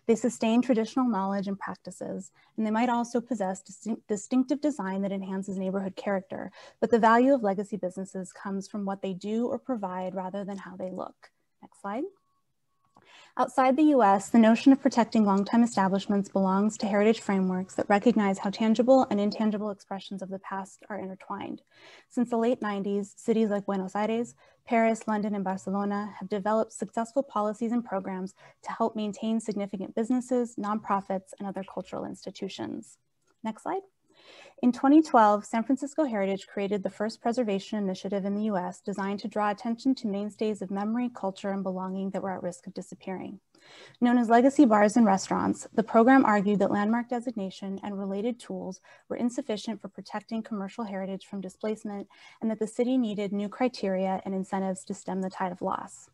Speaker 8: They sustain traditional knowledge and practices, and they might also possess distinct, distinctive design that enhances neighborhood character, but the value of legacy businesses comes from what they do or provide rather than how they look. Next slide. Outside the US, the notion of protecting longtime establishments belongs to heritage frameworks that recognize how tangible and intangible expressions of the past are intertwined. Since the late 90s, cities like Buenos Aires, Paris, London, and Barcelona have developed successful policies and programs to help maintain significant businesses, nonprofits, and other cultural institutions. Next slide. In 2012, San Francisco Heritage created the first preservation initiative in the US designed to draw attention to mainstays of memory, culture, and belonging that were at risk of disappearing. Known as legacy bars and restaurants, the program argued that landmark designation and related tools were insufficient for protecting commercial heritage from displacement and that the city needed new criteria and incentives to stem the tide of loss.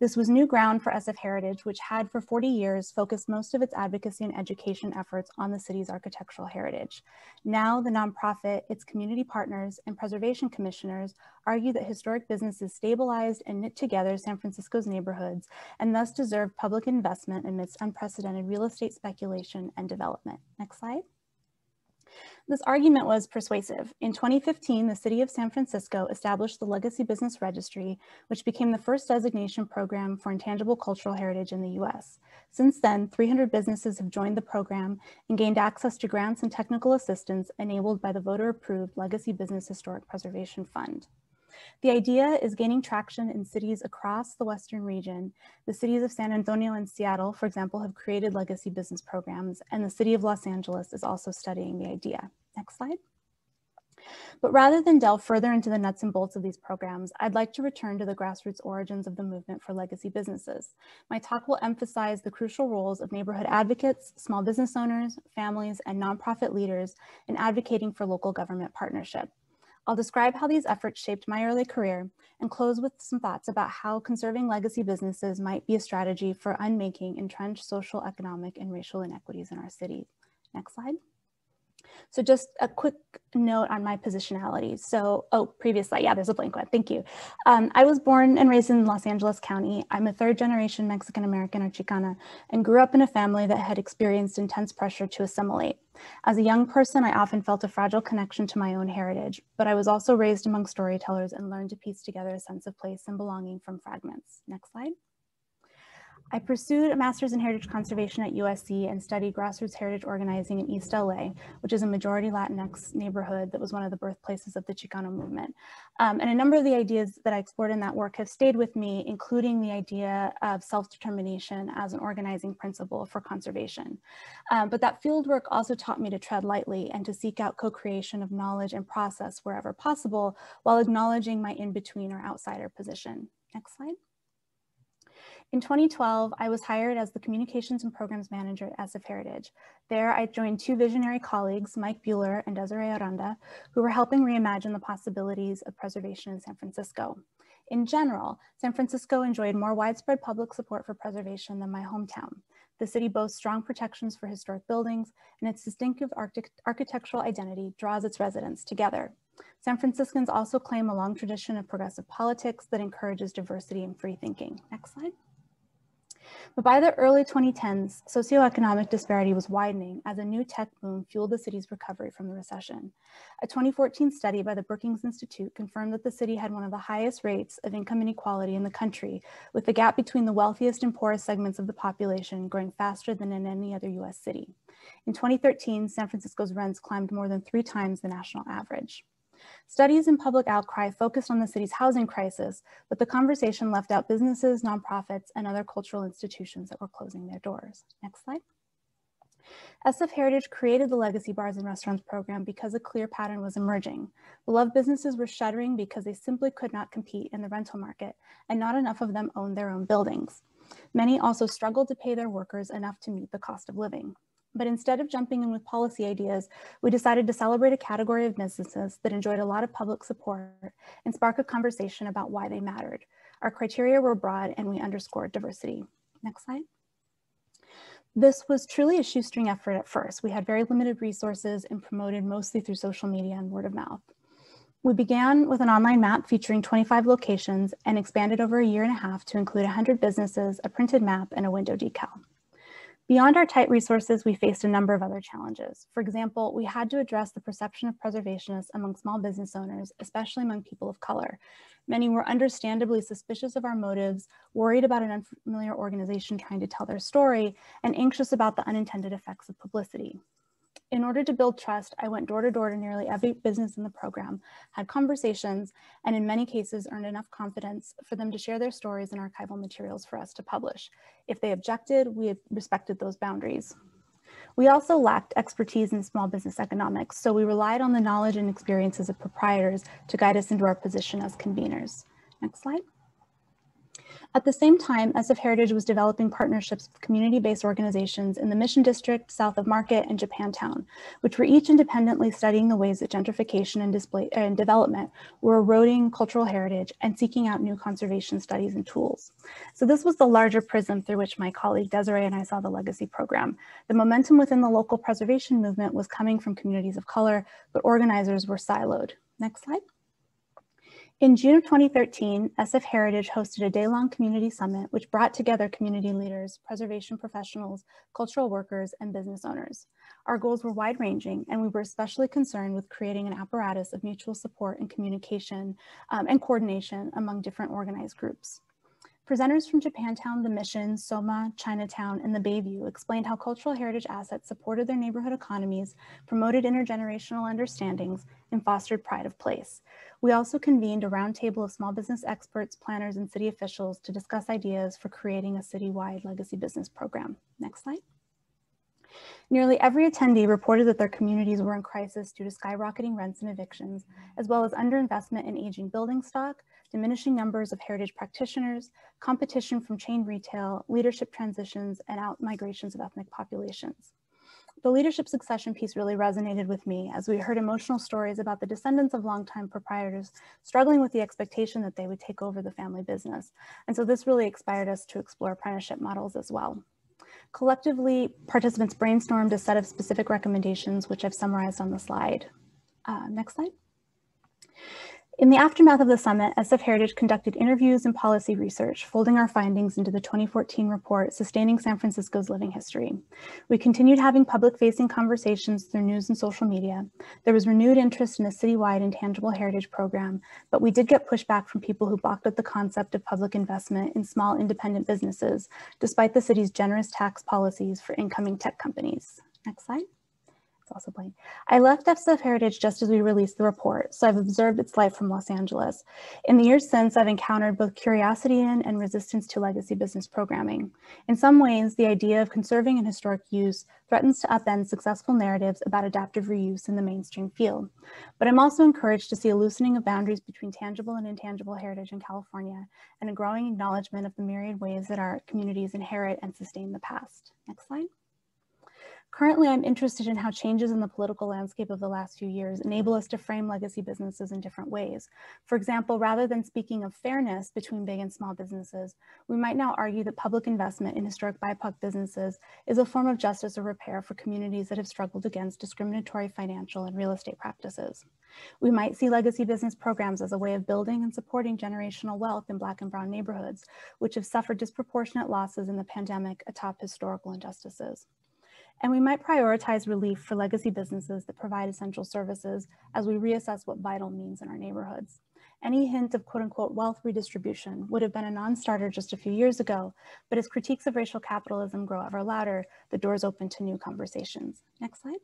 Speaker 8: This was new ground for SF Heritage, which had for 40 years focused most of its advocacy and education efforts on the city's architectural heritage. Now the nonprofit, its community partners, and preservation commissioners argue that historic businesses stabilized and knit together San Francisco's neighborhoods and thus deserve public investment amidst unprecedented real estate speculation and development. Next slide. This argument was persuasive. In 2015, the city of San Francisco established the Legacy Business Registry, which became the first designation program for intangible cultural heritage in the US. Since then, 300 businesses have joined the program and gained access to grants and technical assistance enabled by the voter-approved Legacy Business Historic Preservation Fund. The idea is gaining traction in cities across the Western region. The cities of San Antonio and Seattle, for example, have created legacy business programs, and the city of Los Angeles is also studying the idea. Next slide. But rather than delve further into the nuts and bolts of these programs, I'd like to return to the grassroots origins of the movement for legacy businesses. My talk will emphasize the crucial roles of neighborhood advocates, small business owners, families, and nonprofit leaders in advocating for local government partnership. I'll describe how these efforts shaped my early career and close with some thoughts about how conserving legacy businesses might be a strategy for unmaking entrenched social, economic, and racial inequities in our city. Next slide. So just a quick note on my positionality. So, oh, previous slide, yeah, there's a blank one, thank you. Um, I was born and raised in Los Angeles County. I'm a third generation Mexican-American or Chicana and grew up in a family that had experienced intense pressure to assimilate. As a young person, I often felt a fragile connection to my own heritage, but I was also raised among storytellers and learned to piece together a sense of place and belonging from fragments. Next slide. I pursued a master's in heritage conservation at USC and studied grassroots heritage organizing in East LA, which is a majority Latinx neighborhood that was one of the birthplaces of the Chicano movement. Um, and a number of the ideas that I explored in that work have stayed with me, including the idea of self-determination as an organizing principle for conservation. Um, but that fieldwork also taught me to tread lightly and to seek out co-creation of knowledge and process wherever possible, while acknowledging my in-between or outsider position. Next slide. In 2012, I was hired as the Communications and Programs Manager at SF Heritage. There, I joined two visionary colleagues, Mike Buhler and Desiree Aranda, who were helping reimagine the possibilities of preservation in San Francisco. In general, San Francisco enjoyed more widespread public support for preservation than my hometown. The city boasts strong protections for historic buildings, and its distinctive architectural identity draws its residents together. San Franciscans also claim a long tradition of progressive politics that encourages diversity and free thinking. Next slide. But by the early 2010s, socioeconomic disparity was widening as a new tech boom fueled the city's recovery from the recession. A 2014 study by the Brookings Institute confirmed that the city had one of the highest rates of income inequality in the country, with the gap between the wealthiest and poorest segments of the population growing faster than in any other US city. In 2013, San Francisco's rents climbed more than three times the national average. Studies and public outcry focused on the city's housing crisis, but the conversation left out businesses, nonprofits, and other cultural institutions that were closing their doors. Next slide. SF Heritage created the Legacy Bars and Restaurants program because a clear pattern was emerging. Beloved businesses were shuttering because they simply could not compete in the rental market, and not enough of them owned their own buildings. Many also struggled to pay their workers enough to meet the cost of living. But instead of jumping in with policy ideas, we decided to celebrate a category of businesses that enjoyed a lot of public support and spark a conversation about why they mattered. Our criteria were broad and we underscored diversity. Next slide. This was truly a shoestring effort at first. We had very limited resources and promoted mostly through social media and word of mouth. We began with an online map featuring 25 locations and expanded over a year and a half to include 100 businesses, a printed map, and a window decal. Beyond our tight resources, we faced a number of other challenges. For example, we had to address the perception of preservationists among small business owners, especially among people of color. Many were understandably suspicious of our motives, worried about an unfamiliar organization trying to tell their story, and anxious about the unintended effects of publicity. In order to build trust, I went door to door to nearly every business in the program, had conversations, and in many cases earned enough confidence for them to share their stories and archival materials for us to publish. If they objected, we respected those boundaries. We also lacked expertise in small business economics, so we relied on the knowledge and experiences of proprietors to guide us into our position as conveners. Next slide. At the same time, SF Heritage was developing partnerships with community-based organizations in the Mission District, south of Market, and Japantown, which were each independently studying the ways that gentrification and, display, and development were eroding cultural heritage and seeking out new conservation studies and tools. So this was the larger prism through which my colleague Desiree and I saw the Legacy program. The momentum within the local preservation movement was coming from communities of color, but organizers were siloed. Next slide. In June of 2013, SF Heritage hosted a day-long community summit which brought together community leaders, preservation professionals, cultural workers, and business owners. Our goals were wide-ranging, and we were especially concerned with creating an apparatus of mutual support and communication um, and coordination among different organized groups. Presenters from Japantown, the Mission, Soma, Chinatown, and the Bayview explained how cultural heritage assets supported their neighborhood economies, promoted intergenerational understandings, and fostered pride of place. We also convened a roundtable of small business experts, planners, and city officials to discuss ideas for creating a citywide legacy business program. Next slide. Nearly every attendee reported that their communities were in crisis due to skyrocketing rents and evictions, as well as underinvestment in aging building stock, diminishing numbers of heritage practitioners, competition from chain retail, leadership transitions, and out migrations of ethnic populations. The leadership succession piece really resonated with me as we heard emotional stories about the descendants of longtime proprietors struggling with the expectation that they would take over the family business. And so this really inspired us to explore apprenticeship models as well. Collectively, participants brainstormed a set of specific recommendations, which I've summarized on the slide. Uh, next slide. In the aftermath of the summit, SF Heritage conducted interviews and policy research, folding our findings into the 2014 report, Sustaining San Francisco's Living History. We continued having public-facing conversations through news and social media. There was renewed interest in a citywide intangible heritage program, but we did get pushback from people who balked at the concept of public investment in small independent businesses, despite the city's generous tax policies for incoming tech companies. Next slide. It's also blank. I left SF Heritage just as we released the report, so I've observed its life from Los Angeles. In the years since, I've encountered both curiosity in and resistance to legacy business programming. In some ways, the idea of conserving and historic use threatens to upend successful narratives about adaptive reuse in the mainstream field. But I'm also encouraged to see a loosening of boundaries between tangible and intangible heritage in California and a growing acknowledgement of the myriad ways that our communities inherit and sustain the past. Next slide. Currently, I'm interested in how changes in the political landscape of the last few years enable us to frame legacy businesses in different ways. For example, rather than speaking of fairness between big and small businesses, we might now argue that public investment in historic BIPOC businesses is a form of justice or repair for communities that have struggled against discriminatory financial and real estate practices. We might see legacy business programs as a way of building and supporting generational wealth in Black and Brown neighborhoods, which have suffered disproportionate losses in the pandemic atop historical injustices. And we might prioritize relief for legacy businesses that provide essential services as we reassess what vital means in our neighborhoods. Any hint of quote unquote wealth redistribution would have been a non-starter just a few years ago, but as critiques of racial capitalism grow ever louder, the doors open to new conversations. Next slide.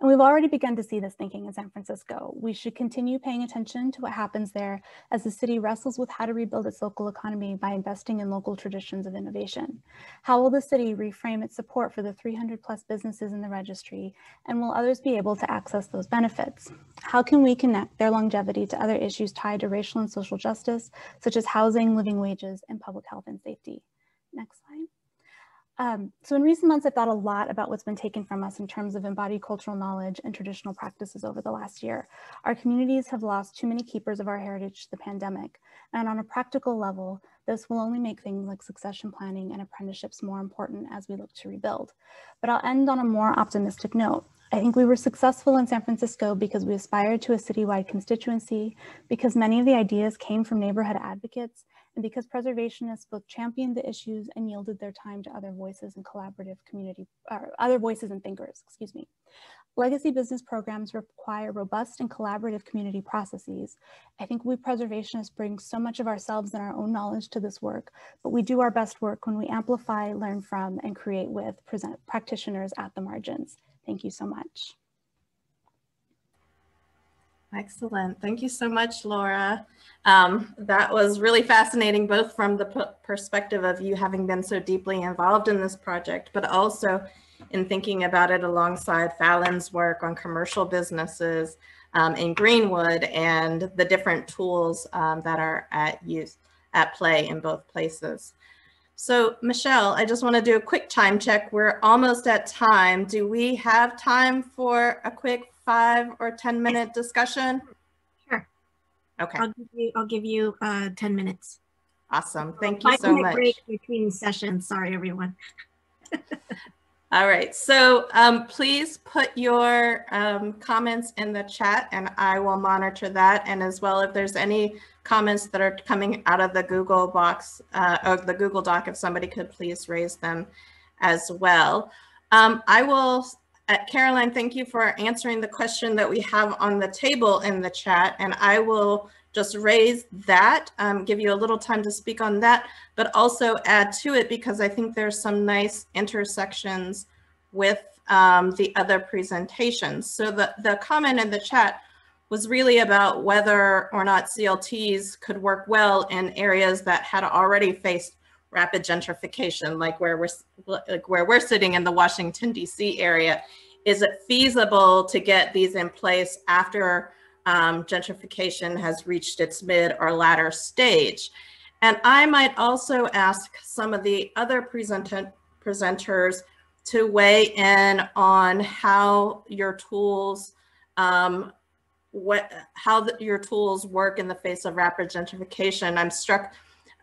Speaker 8: And we've already begun to see this thinking in San Francisco. We should continue paying attention to what happens there as the city wrestles with how to rebuild its local economy by investing in local traditions of innovation. How will the city reframe its support for the 300 plus businesses in the registry? And will others be able to access those benefits? How can we connect their longevity to other issues tied to racial and social justice, such as housing, living wages, and public health and safety? Next slide. Um, so in recent months, I've thought a lot about what's been taken from us in terms of embodied cultural knowledge and traditional practices over the last year. Our communities have lost too many keepers of our heritage to the pandemic. And on a practical level, this will only make things like succession planning and apprenticeships more important as we look to rebuild. But I'll end on a more optimistic note. I think we were successful in San Francisco because we aspired to a citywide constituency, because many of the ideas came from neighborhood advocates, and because preservationists both championed the issues and yielded their time to other voices and collaborative community, or other voices and thinkers, excuse me. Legacy business programs require robust and collaborative community processes. I think we preservationists bring so much of ourselves and our own knowledge to this work, but we do our best work when we amplify, learn from, and create with present practitioners at the margins. Thank you so much.
Speaker 2: Excellent. Thank you so much, Laura. Um, that was really fascinating, both from the perspective of you having been so deeply involved in this project, but also in thinking about it alongside Fallon's work on commercial businesses um, in Greenwood and the different tools um, that are at use at play in both places. So Michelle, I just want to do a quick time check. We're almost at time. Do we have time for a quick five or 10 minute discussion?
Speaker 4: Sure.
Speaker 2: Okay.
Speaker 4: I'll give you, I'll give you uh, 10 minutes.
Speaker 2: Awesome. Thank you so much. break
Speaker 4: between sessions. Sorry, everyone.
Speaker 2: All right, so um, please put your um, comments in the chat and I will monitor that. And as well, if there's any comments that are coming out of the Google box uh, or the Google Doc, if somebody could please raise them as well. Um, I will uh, Caroline, thank you for answering the question that we have on the table in the chat, and I will just raise that, um, give you a little time to speak on that, but also add to it because I think there's some nice intersections with um, the other presentations. So the, the comment in the chat was really about whether or not CLTs could work well in areas that had already faced rapid gentrification, like where we're like where we're sitting in the Washington D.C. area. Is it feasible to get these in place after um, gentrification has reached its mid or latter stage? And I might also ask some of the other present presenters to weigh in on how your tools um, what how the, your tools work in the face of rapid gentrification. I'm struck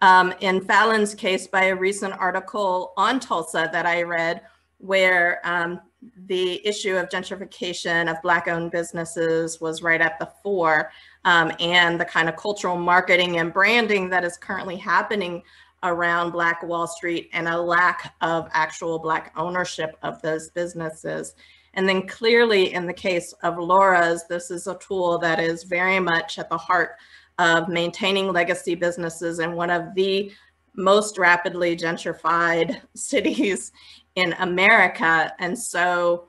Speaker 2: um, in Fallon's case by a recent article on Tulsa that I read where um, the issue of gentrification of Black owned businesses was right at the fore um, and the kind of cultural marketing and branding that is currently happening around Black Wall Street and a lack of actual Black ownership of those businesses. And then clearly in the case of Laura's, this is a tool that is very much at the heart of maintaining legacy businesses in one of the most rapidly gentrified cities in America. And so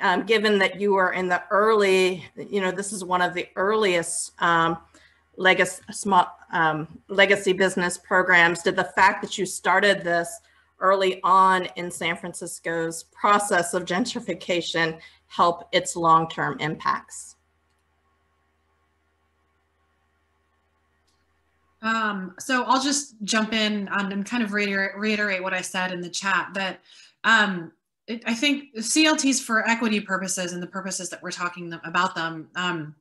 Speaker 2: um, given that you were in the early, you know, this is one of the earliest um, legacy, small, um, legacy business programs, did the fact that you started this early on in San Francisco's process of gentrification help its long-term impacts?
Speaker 7: Um, so I'll just jump in and kind of reiterate, reiterate what I said in the chat that um, it, I think CLTs for equity purposes and the purposes that we're talking about them, um,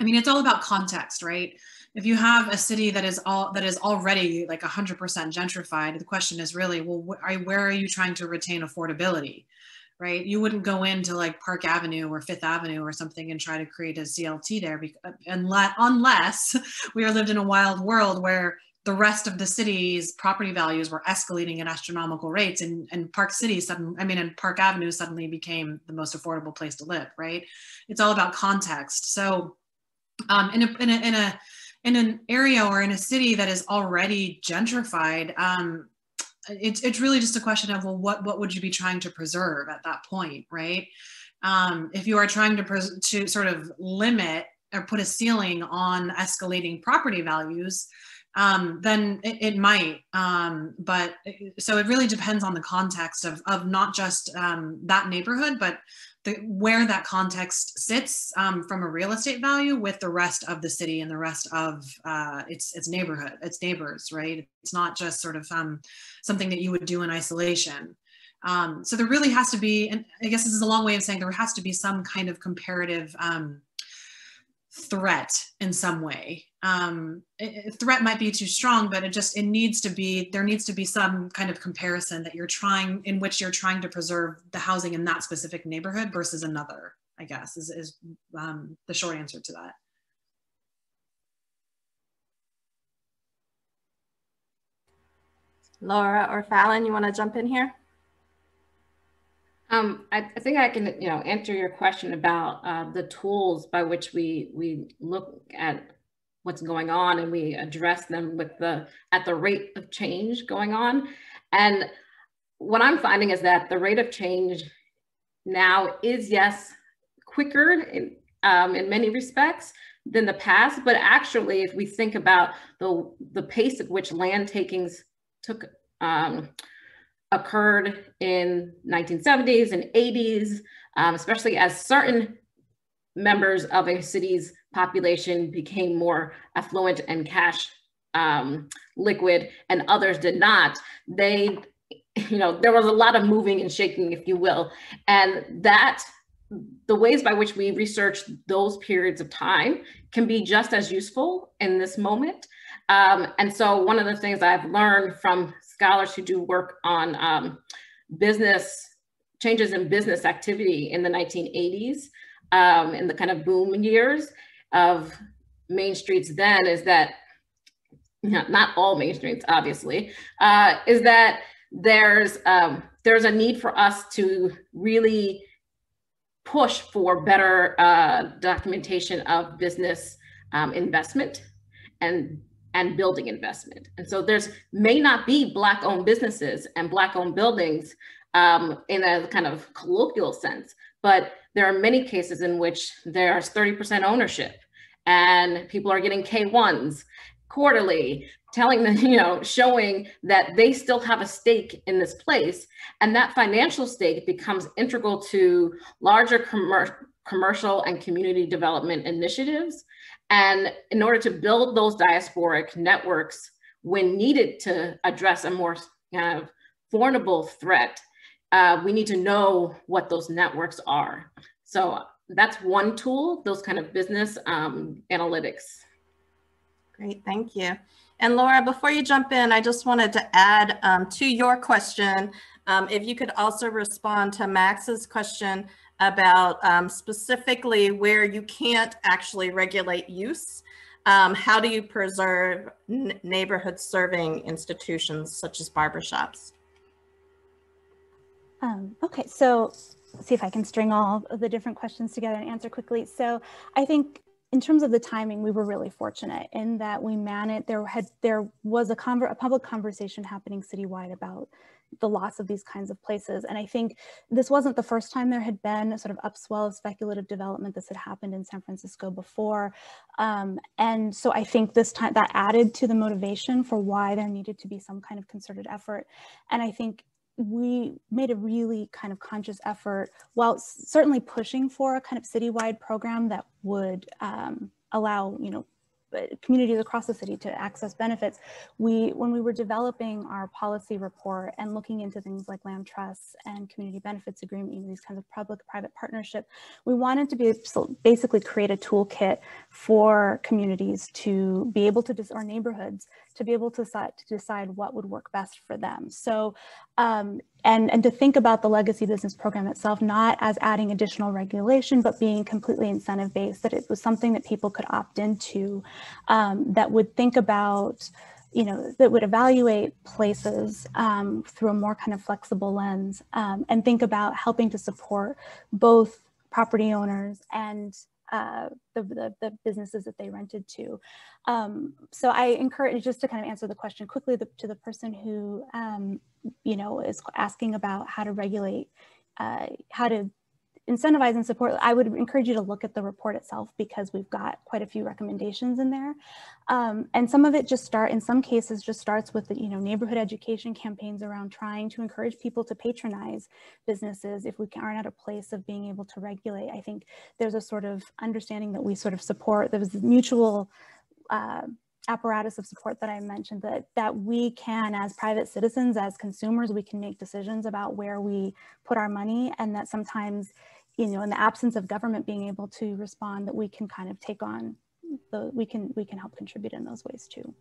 Speaker 7: I mean, it's all about context, right? If you have a city that is all that is already like 100% gentrified, the question is really, well, wh are, where are you trying to retain affordability? Right? You wouldn't go into like Park Avenue or Fifth Avenue or something and try to create a CLT there unless, unless we are lived in a wild world where the rest of the city's property values were escalating at astronomical rates and, and Park City suddenly, I mean, and Park Avenue suddenly became the most affordable place to live, right? It's all about context. So um, in, a, in, a, in, a, in an area or in a city that is already gentrified, um, it's, it's really just a question of, well, what, what would you be trying to preserve at that point, right? Um, if you are trying to, to sort of limit or put a ceiling on escalating property values, um, then it, it might. Um, but so it really depends on the context of, of not just um, that neighborhood, but the, where that context sits um, from a real estate value with the rest of the city and the rest of uh, its its neighborhood, its neighbors, right? It's not just sort of um, something that you would do in isolation. Um, so there really has to be, and I guess this is a long way of saying there has to be some kind of comparative um, threat in some way. Um, it, threat might be too strong, but it just, it needs to be, there needs to be some kind of comparison that you're trying, in which you're trying to preserve the housing in that specific neighborhood versus another, I guess, is, is um, the short answer to that.
Speaker 2: Laura or Fallon, you want to jump in here?
Speaker 3: Um, I, I, think I can, you know, answer your question about uh, the tools by which we we look at what's going on and we address them with the at the rate of change going on. And what I'm finding is that the rate of change now is yes quicker in um, in many respects than the past, but actually, if we think about the the pace at which land takings took um, occurred in 1970s and 80s, um, especially as certain members of a city's population became more affluent and cash um, liquid and others did not. They, you know, there was a lot of moving and shaking, if you will. And that, the ways by which we research those periods of time can be just as useful in this moment. Um, and so one of the things I've learned from scholars who do work on um, business changes in business activity in the 1980s um, in the kind of boom years of main streets then is that not, all main streets obviously uh, is that there's um, there's a need for us to really push for better uh, documentation of business um, investment and and building investment. And so there's may not be black owned businesses and black owned buildings um, in a kind of colloquial sense, but there are many cases in which there's 30% ownership and people are getting K1s quarterly, telling them, you know, showing that they still have a stake in this place. And that financial stake becomes integral to larger commer commercial and community development initiatives and in order to build those diasporic networks when needed to address a more kind of formidable threat, uh, we need to know what those networks are. So that's one tool, those kind of business um, analytics.
Speaker 2: Great, thank you. And Laura, before you jump in, I just wanted to add um, to your question, um, if you could also respond to Max's question about um, specifically where you can't actually regulate use. Um, how do you preserve neighborhood serving institutions such as barbershops?
Speaker 8: Um, okay, so see if I can string all of the different questions together and answer quickly. So I think in terms of the timing, we were really fortunate in that we managed, there had, there was a, a public conversation happening citywide about the loss of these kinds of places. And I think this wasn't the first time there had been a sort of upswell of speculative development. This had happened in San Francisco before. Um, and so I think this time that added to the motivation for why there needed to be some kind of concerted effort. And I think we made a really kind of conscious effort while certainly pushing for a kind of citywide program that would um, allow, you know, communities across the city to access benefits. We, when we were developing our policy report and looking into things like land trusts and community benefits agreement, you know, these kinds of public-private partnership, we wanted to be basically create a toolkit for communities to be able to, or neighborhoods, to be able to decide, to decide what would work best for them. So um, and, and to think about the legacy business program itself, not as adding additional regulation, but being completely incentive based, that it was something that people could opt into um, that would think about, you know, that would evaluate places um, through a more kind of flexible lens um, and think about helping to support both property owners and uh, the, the, the, businesses that they rented to. Um, so I encourage, just to kind of answer the question quickly the, to the person who, um, you know, is asking about how to regulate, uh, how to incentivize and support, I would encourage you to look at the report itself because we've got quite a few recommendations in there. Um, and some of it just start, in some cases, just starts with the, you know, neighborhood education campaigns around trying to encourage people to patronize businesses if we aren't at a place of being able to regulate. I think there's a sort of understanding that we sort of support, there there's mutual uh, apparatus of support that I mentioned that that we can as private citizens as consumers we can make decisions about where we put our money and that sometimes you know in the absence of government being able to respond that we can kind of take on the we can we can help contribute in those ways too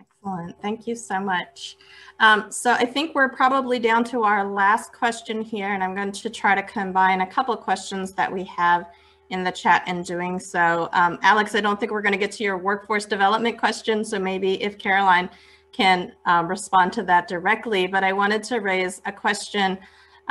Speaker 2: Excellent. Thank you so much. Um, so I think we're probably down to our last question here, and I'm going to try to combine a couple of questions that we have in the chat in doing so. Um, Alex, I don't think we're going to get to your workforce development question, so maybe if Caroline can um, respond to that directly, but I wanted to raise a question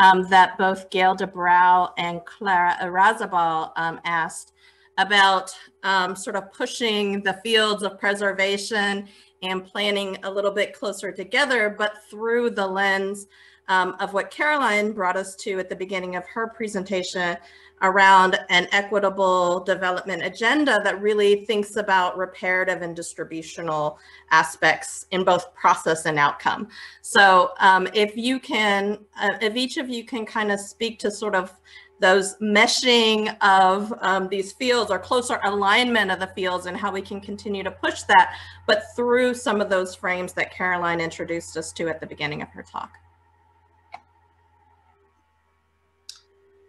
Speaker 2: um, that both Gail Dubrow and Clara Arrazabal um, asked about um, sort of pushing the fields of preservation and planning a little bit closer together, but through the lens um, of what Caroline brought us to at the beginning of her presentation around an equitable development agenda that really thinks about reparative and distributional aspects in both process and outcome. So um, if you can, uh, if each of you can kind of speak to sort of those meshing of um, these fields or closer alignment of the fields and how we can continue to push that, but through some of those frames that Caroline introduced us to at the beginning of her talk.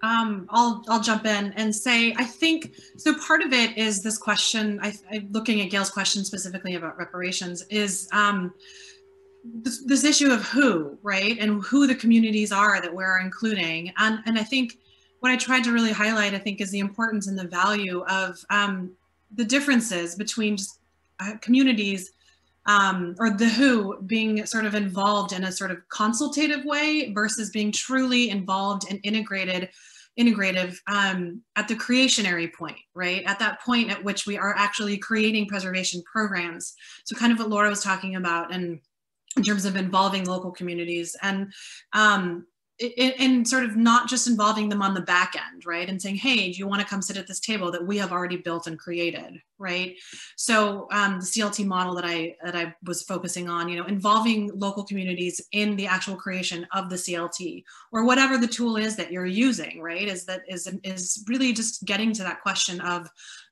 Speaker 7: Um, I'll I'll jump in and say I think so. Part of it is this question. I, I looking at Gail's question specifically about reparations is um, this, this, issue of who, right, and who the communities are that we're including. And and I think what I tried to really highlight, I think, is the importance and the value of um, the differences between just uh, communities. Um, or the who being sort of involved in a sort of consultative way versus being truly involved and integrated integrative um, at the creationary point, right? At that point at which we are actually creating preservation programs. So kind of what Laura was talking about and in terms of involving local communities and um, and sort of not just involving them on the back end, right? And saying, hey, do you want to come sit at this table that we have already built and created, right? So um, the CLT model that I that I was focusing on, you know, involving local communities in the actual creation of the CLT or whatever the tool is that you're using, right? Is that is is really just getting to that question of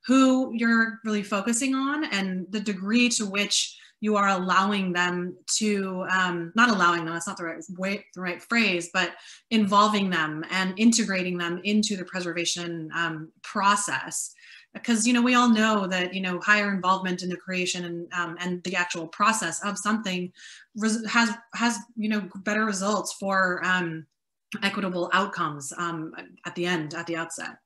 Speaker 7: who you're really focusing on and the degree to which you are allowing them to um, not allowing them that's not the right way the right phrase but involving them and integrating them into the preservation um, process. Because you know we all know that you know higher involvement in the creation and um, and the actual process of something has has you know better results for um, equitable outcomes um, at the end at the outset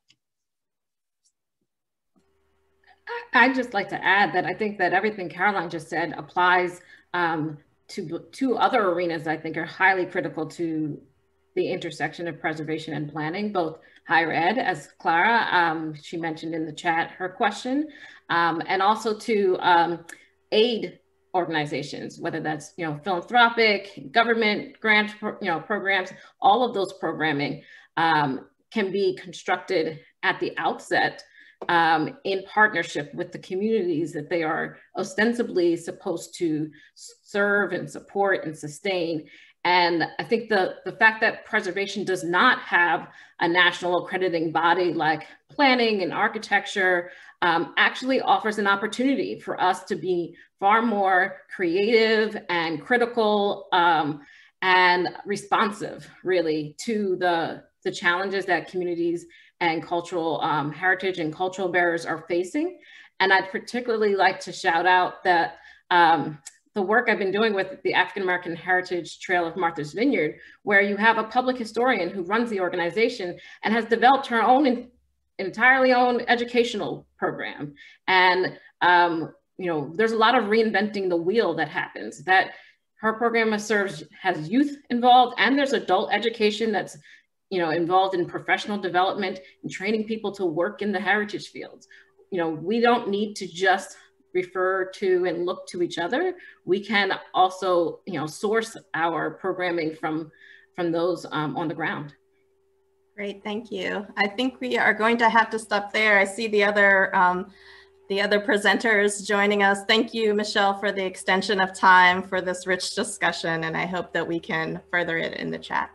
Speaker 3: I'd just like to add that I think that everything Caroline just said applies um, to two other arenas I think are highly critical to the intersection of preservation and planning, both higher ed, as Clara, um, she mentioned in the chat her question, um, and also to um, aid organizations, whether that's you know philanthropic, government grant you know programs, all of those programming um, can be constructed at the outset um, in partnership with the communities that they are ostensibly supposed to serve and support and sustain. And I think the, the fact that preservation does not have a national accrediting body like planning and architecture um, actually offers an opportunity for us to be far more creative and critical um, and responsive really to the, the challenges that communities and cultural um, heritage and cultural bearers are facing. And I'd particularly like to shout out that um, the work I've been doing with the African American Heritage Trail of Martha's Vineyard, where you have a public historian who runs the organization and has developed her own in, entirely own educational program. And um, you know, there's a lot of reinventing the wheel that happens. That her program serves has youth involved, and there's adult education that's you know, involved in professional development and training people to work in the heritage fields. You know, we don't need to just refer to and look to each other. We can also, you know, source our programming from from those um, on the ground.
Speaker 2: Great, thank you. I think we are going to have to stop there. I see the other um, the other presenters joining us. Thank you, Michelle, for the extension of time for this rich discussion, and I hope that we can further it in the chat.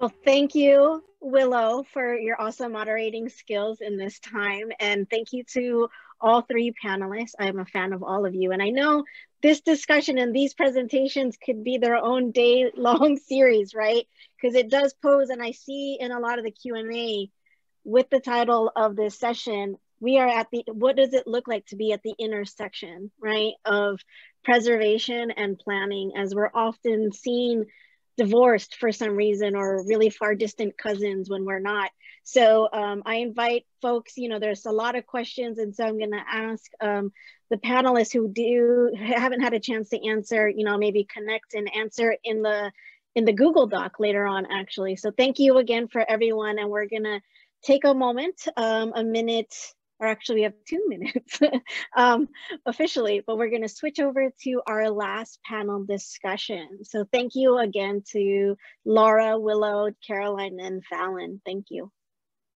Speaker 1: Well, thank you, Willow, for your awesome moderating skills in this time. And thank you to all three panelists. I'm a fan of all of you. And I know this discussion and these presentations could be their own day long series, right? Because it does pose, and I see in a lot of the Q&A with the title of this session, we are at the, what does it look like to be at the intersection, right? Of preservation and planning as we're often seen divorced for some reason or really far distant cousins when we're not. So um, I invite folks, you know, there's a lot of questions. And so I'm going to ask um, the panelists who do haven't had a chance to answer, you know, maybe connect and answer in the in the Google Doc later on, actually. So thank you again for everyone. And we're going to take a moment, um, a minute or actually we have two minutes um, officially, but we're gonna switch over to our last panel discussion. So thank you again to Laura, Willow, Caroline, and Fallon. Thank you.